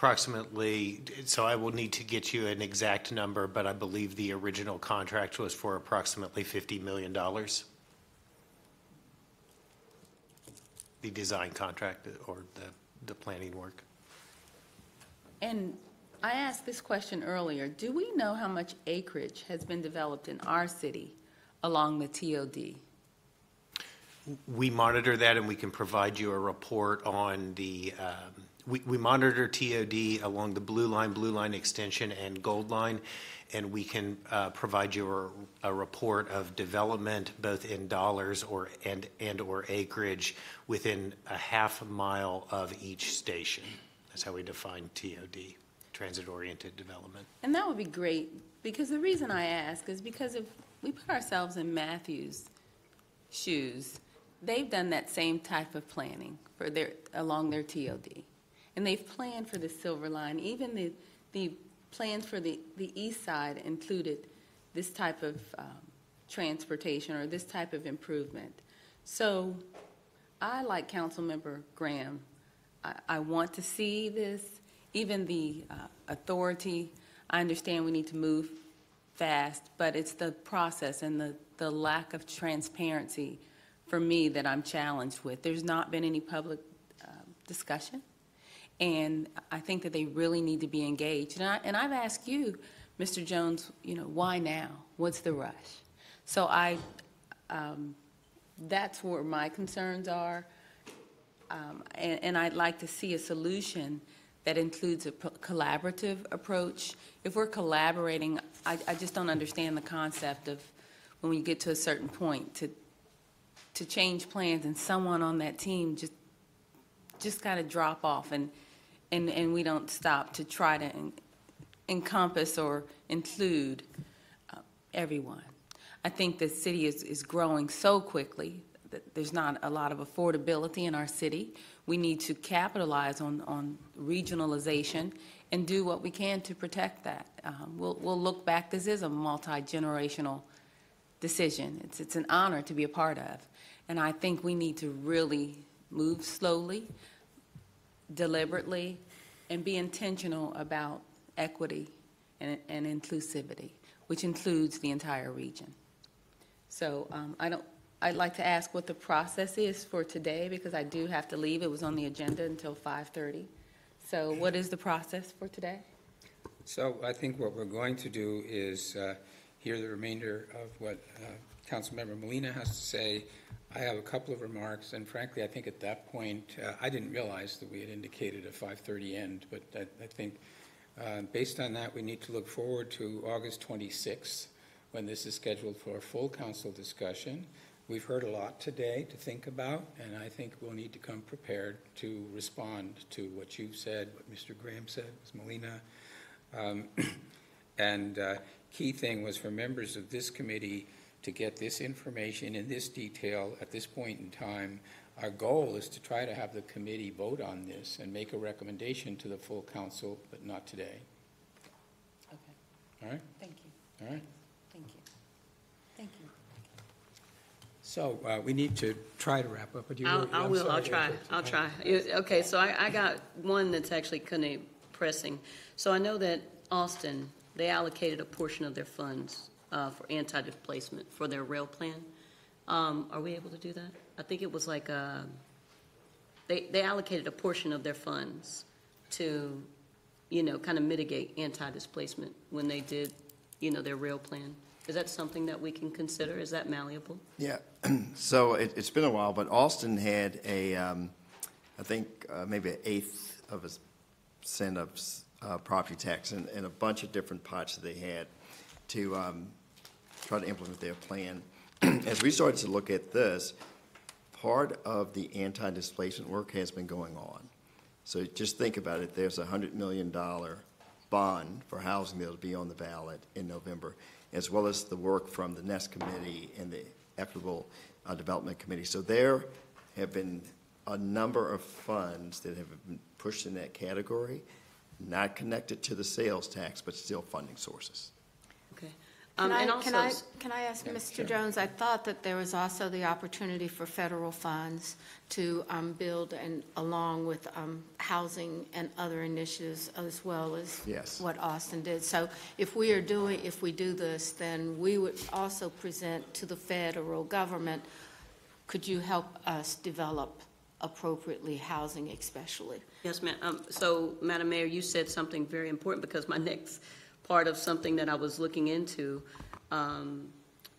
Approximately, so I will need to get you an exact number, but I believe the original contract was for approximately $50 million. The design contract or the, the planning work. And I asked this question earlier. Do we know how much acreage has been developed in our city along the TOD? We monitor that and we can provide you a report on the, um, we, we monitor TOD along the Blue Line, Blue Line Extension and Gold Line. And we can uh, provide you a, a report of development both in dollars or, and, and or acreage within a half mile of each station. That's how we define TOD, transit-oriented development. And that would be great, because the reason I ask is because if we put ourselves in Matthews' shoes, they've done that same type of planning for their, along their TOD. And they've planned for the Silver Line, even the, the plans for the, the east side included this type of um, transportation or this type of improvement. So I, like Councilmember Graham, I, I want to see this, even the uh, authority, I understand we need to move fast, but it's the process and the, the lack of transparency for me that I'm challenged with. There's not been any public um, discussion, and I think that they really need to be engaged. And, I, and I've asked you, Mr. Jones, you know, why now? What's the rush? So I, um, that's where my concerns are. Um, and, and I'd like to see a solution that includes a collaborative approach. If we're collaborating, I, I just don't understand the concept of when we get to a certain point to to change plans and someone on that team just just got to drop off and and and we don't stop to try to en- encompass or include uh, everyone. I think the city is, is growing so quickly that there's not a lot of affordability in our city. We need to capitalize on, on regionalization and do what we can to protect that. Um, we'll, we'll look back. This is a multi-generational decision. It's, it's an honor to be a part of. And I think we need to really move slowly, deliberately, and be intentional about equity and, and inclusivity, which includes the entire region. So um, I don't, I'd like to ask what the process is for today, because I do have to leave. It was on the agenda until 5:30. So what is the process for today? So I think what we're going to do is uh, hear the remainder of what uh, Councilmember Molina has to say. I have a couple of remarks, and frankly, I think at that point, uh, I didn't realize that we had indicated a 5:30 end, but I I think, uh, based on that, we need to look forward to August 26th, when this is scheduled for a full council discussion. We've heard a lot today to think about, and I think we'll need to come prepared to respond to what you've said, what Mr. Graham said, Ms. Molina. Um, [clears throat] And uh, key thing was for members of this committee to get this information in this detail at this point in time. Our goal is to try to have the committee vote on this and make a recommendation to the full council, but not today. Okay, All right? thank you, All right? thank you, thank you. So uh, we need to try to wrap up, but you I'll, I I'm will, I'll try, I'll try. Okay, so I, I got one that's actually kind of pressing. So I know that Austin, they allocated a portion of their funds uh, for anti-displacement for their rail plan. Um, Are we able to do that? I think it was like, uh, they, they allocated a portion of their funds to, you know, kind of mitigate anti-displacement when they did, you know, their rail plan. Is that something that we can consider? Is that malleable? Yeah, [clears throat] so it, it's been a while, but Austin had a, um, I think, uh, maybe an eighth of a cent of, uh, property tax and, and a bunch of different pots that they had to, um, try to implement their plan. [clears throat] as we started to look at this, part of the anti-displacement work has been going on. So just think about it, there's a $100 million bond for housing that'll be on the ballot in November, as well as the work from the Nest Committee and the Equitable uh, Development Committee. So there have been a number of funds that have been pushed in that category, not connected to the sales tax, but still funding sources. Okay. Can Um, and I, can I, can I ask Yeah, Mr. sure. Jones, I thought that there was also the opportunity for federal funds to um, build and along with um, housing and other initiatives as well as Yes. what Austin did. So if we are doing, if we do this, then we would also present to the federal government, could you help us develop appropriately housing especially? Yes, ma'am. Um, So, Madam Mayor, you said something very important because my [laughs] next part of something that I was looking into, um,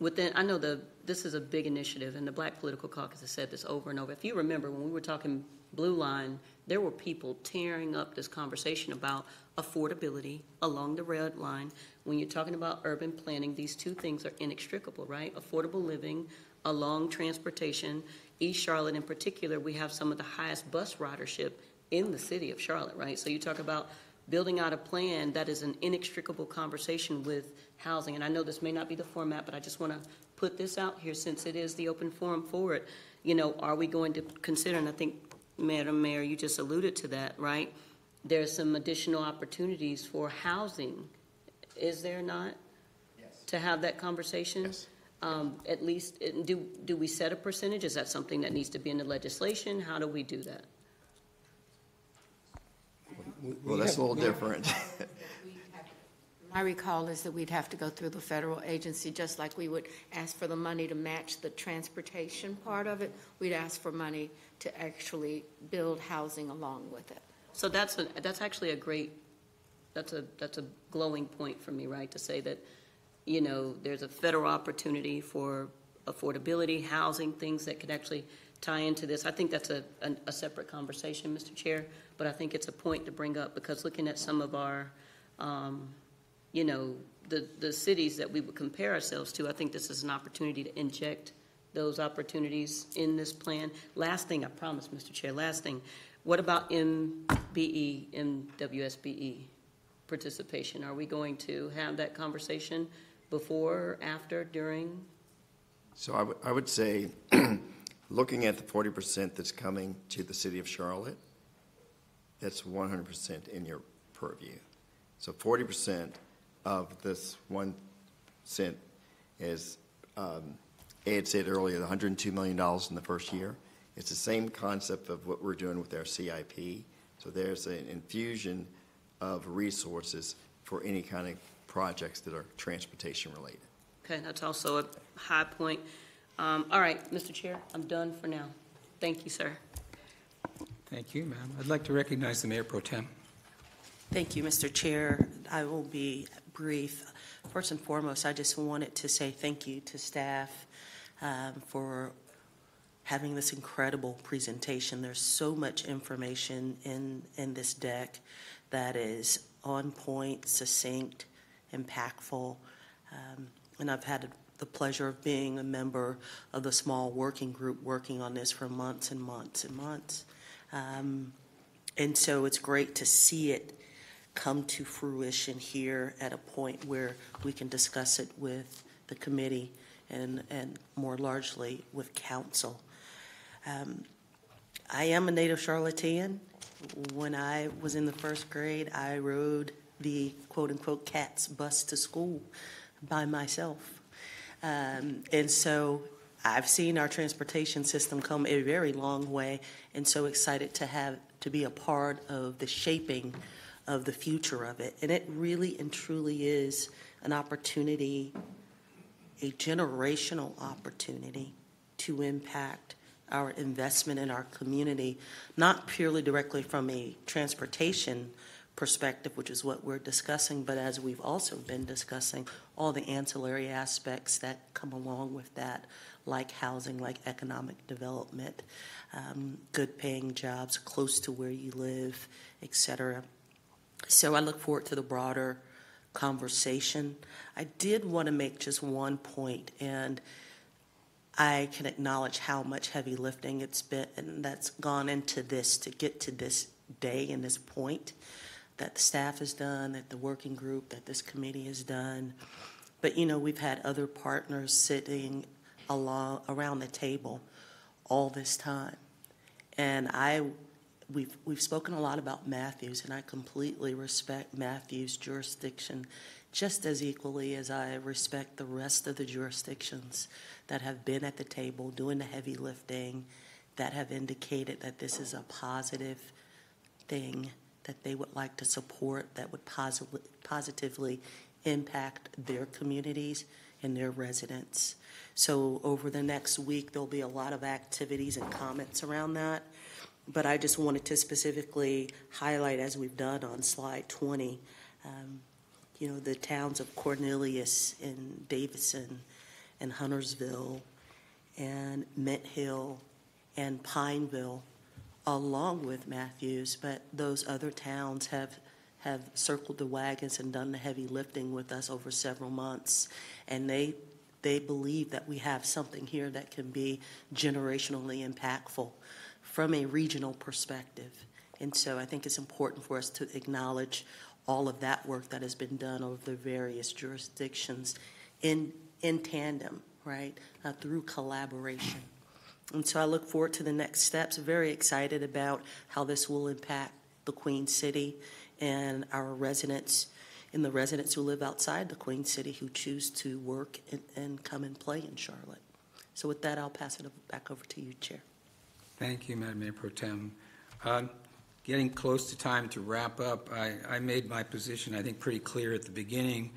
within, I know the, this is a big initiative, and the Black Political Caucus has said this over and over. If you remember, when we were talking Blue Line, there were people tearing up this conversation about affordability along the red line. When you're talking about urban planning, these two things are inextricable, right? Affordable living along transportation. East Charlotte in particular, we have some of the highest bus ridership in the city of Charlotte, right? So you talk about building out a plan that is an inextricable conversation with housing. And I know this may not be the format, but I just want to put this out here since it is the open forum for it. You know, are we going to consider, and I think, Madam Mayor, you just alluded to that, right? There's some additional opportunities for housing, is there not? Yes. To have that conversation? Yes. Um, At least, do, do we set a percentage? Is that something that needs to be in the legislation? How do we do that? Well, that's a little different. [laughs] My recall is that we'd have to go through the federal agency, just like we would ask for the money to match the transportation part of it. We'd ask for money to actually build housing along with it. So that's, a that's actually a great, that's a, that's a glowing point for me, right? To say that, you know, there's a federal opportunity for affordability, housing, things that could actually tie into this. I think that's a, a, a separate conversation, Mr. Chair, but I think it's a point to bring up because looking at some of our, um, you know, the, the cities that we would compare ourselves to, I think this is an opportunity to inject those opportunities in this plan. Last thing, I promise, Mr. Chair, last thing, what about MBE, MWSBE participation? Are we going to have that conversation before, after, during? So I I would say, [clears throat] looking at the forty percent that's coming to the city of Charlotte, that's one hundred percent in your purview. So forty percent of this one cent is, um, Ed said earlier, the hundred and two million dollars in the first year. It's the same concept of what we're doing with our CIP. So there's an infusion of resources for any kind of projects that are transportation related. Okay, that's also a high point. Um, All right, Mr. Chair, I'm done for now. Thank you, sir. Thank you, ma'am. I'd like to recognize the Mayor Pro Tem. Thank you, Mr. Chair. I will be brief. First and foremost, I just wanted to say thank you to staff um, for having this incredible presentation. There's so much information in, in this deck that is on point, succinct, impactful. Um, And I've had the pleasure of being a member of the small working group working on this for months and months and months. Um, And so it's great to see it come to fruition here at a point where we can discuss it with the committee and, and more largely with council. Um, I am a native Charlottean. When I was in the first grade, I rode the quote-unquote CATS bus to school by myself. Um, and so I've seen our transportation system come a very long way, and so excited to have to be a part of the shaping of the future of it. And it really and truly is an opportunity, a generational opportunity to impact our investment in our community, not purely directly from a transportation perspective, which is what we're discussing, but as we've also been discussing, all the ancillary aspects that come along with that, like housing, like economic development, um, good paying jobs close to where you live, et cetera. So I look forward to the broader conversation. I did want to make just one point, and I can acknowledge how much heavy lifting it's been, and that's gone into this to get to this day and this point that the staff has done, that the working group, that this committee has done. But, you know, we've had other partners sitting along, around the table all this time. And I, we've, we've spoken a lot about Matthews, and I completely respect Matthews' jurisdiction just as equally as I respect the rest of the jurisdictions that have been at the table doing the heavy lifting, that have indicated that this is a positive thing that they would like to support, that would positively, positively impact their communities and their residents. So over the next week, there'll be a lot of activities and comments around that. But I just wanted to specifically highlight, as we've done on slide 20, um, you know, the towns of Cornelius and Davidson and Huntersville and Mint Hill and Pineville, along with Matthews, but those other towns have have circled the wagons and done the heavy lifting with us over several months, and they they believe that we have something here that can be generationally impactful from a regional perspective. And so I think it's important for us to acknowledge all of that work that has been done over the various jurisdictions in, in tandem, right, uh, through collaboration. And so I look forward to the next steps. Very excited about how this will impact the Queen City and our residents and the residents who live outside the Queen City who choose to work and, and come and play in Charlotte. So with that, I'll pass it back over to you, Chair. Thank you, Madam Mayor Pro Tem. Um, getting close to time to wrap up, I, I, made my position, I think, pretty clear at the beginning.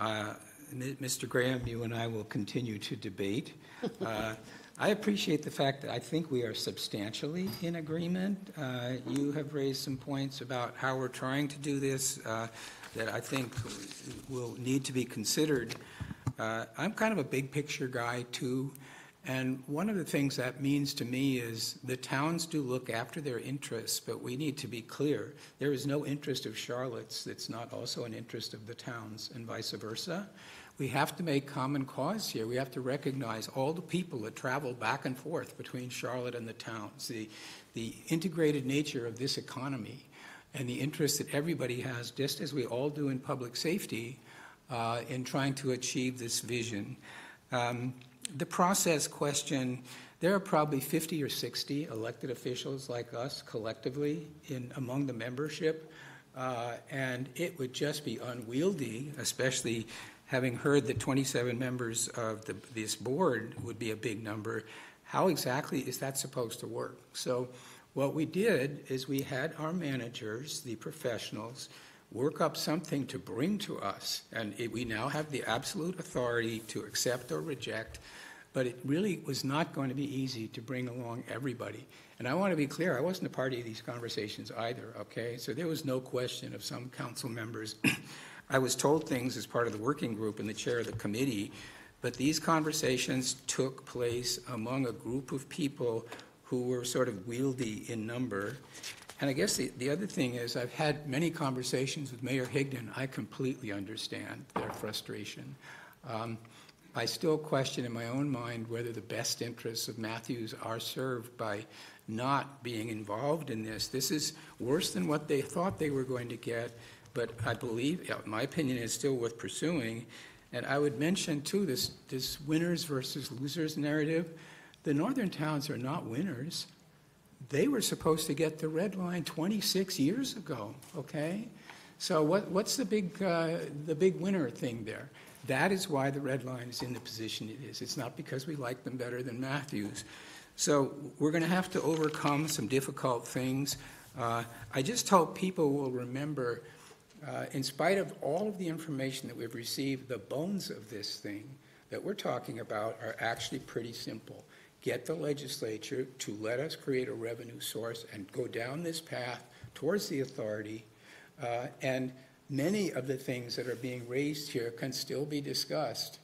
Uh, Mr. Graham, you and I will continue to debate. Uh, I appreciate the fact that I think we are substantially in agreement. Uh, you have raised some points about how we're trying to do this uh, that I think will need to be considered. Uh, I'm kind of a big picture guy, too. And one of the things that means to me is the towns do look after their interests, but we need to be clear. There is no interest of Charlotte's that's not also an interest of the towns, and vice versa. We have to make common cause here. We have to recognize all the people that travel back and forth between Charlotte and the towns, the, the integrated nature of this economy, and the interest that everybody has, just as we all do in public safety, uh, in trying to achieve this vision. Um, the process question, there are probably 50 or 60 elected officials like us collectively in among the membership, uh, and it would just be unwieldy, especially having heard that 27 members of the, this board would be a big number. How exactly is that supposed to work? So what we did is we had our managers, the professionals, work up something to bring to us, and it, we now have the absolute authority to accept or reject but it really was not going to be easy to bring along everybody. And I want to be clear, I wasn't a party of these conversations either, okay? So there was no question of some council members. I was told things as part of the working group and the chair of the committee, but these conversations took place among a group of people who were sort of wieldy in number. And I guess the, the other thing is, I've had many conversations with Mayor Higdon. I completely understand their frustration. Um, I still question in my own mind whether the best interests of Matthews are served by not being involved in this. This is worse than what they thought they were going to get, but I believe, my opinion is still worth pursuing. And I would mention, too, this, this winners versus losers narrative. The northern towns are not winners. They were supposed to get the red line 26 years ago, okay? So what, what's the big, uh, the big winner thing there? That is why the red line is in the position it is. It's not because we like them better than Matthews. So we're going to have to overcome some difficult things. Uh, I just hope people will remember, uh, in spite of all of the information that we've received, the bones of this thing that we're talking about are actually pretty simple. Get the legislature to let us create a revenue source and go down this path towards the authority uh, and many of the things that are being raised here can still be discussed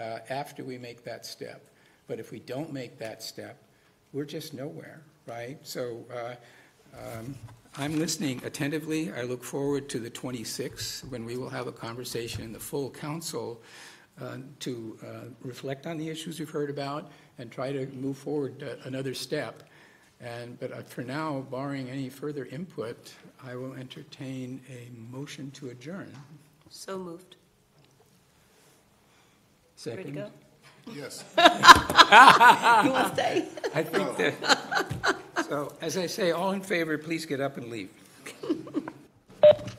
uh, after we make that step. But if we don't make that step, we're just nowhere, right? So uh, um, I'm listening attentively. I look forward to the 26th when we will have a conversation in the full council uh, to uh, reflect on the issues we've heard about and try to move forward uh, another step. And, but uh, for now, barring any further input, I will entertain a motion to adjourn. So moved. Second. Ready to go? Yes. [laughs] You want to stay? I think that, [laughs] So, as I say, all in favor, please get up and leave. [laughs]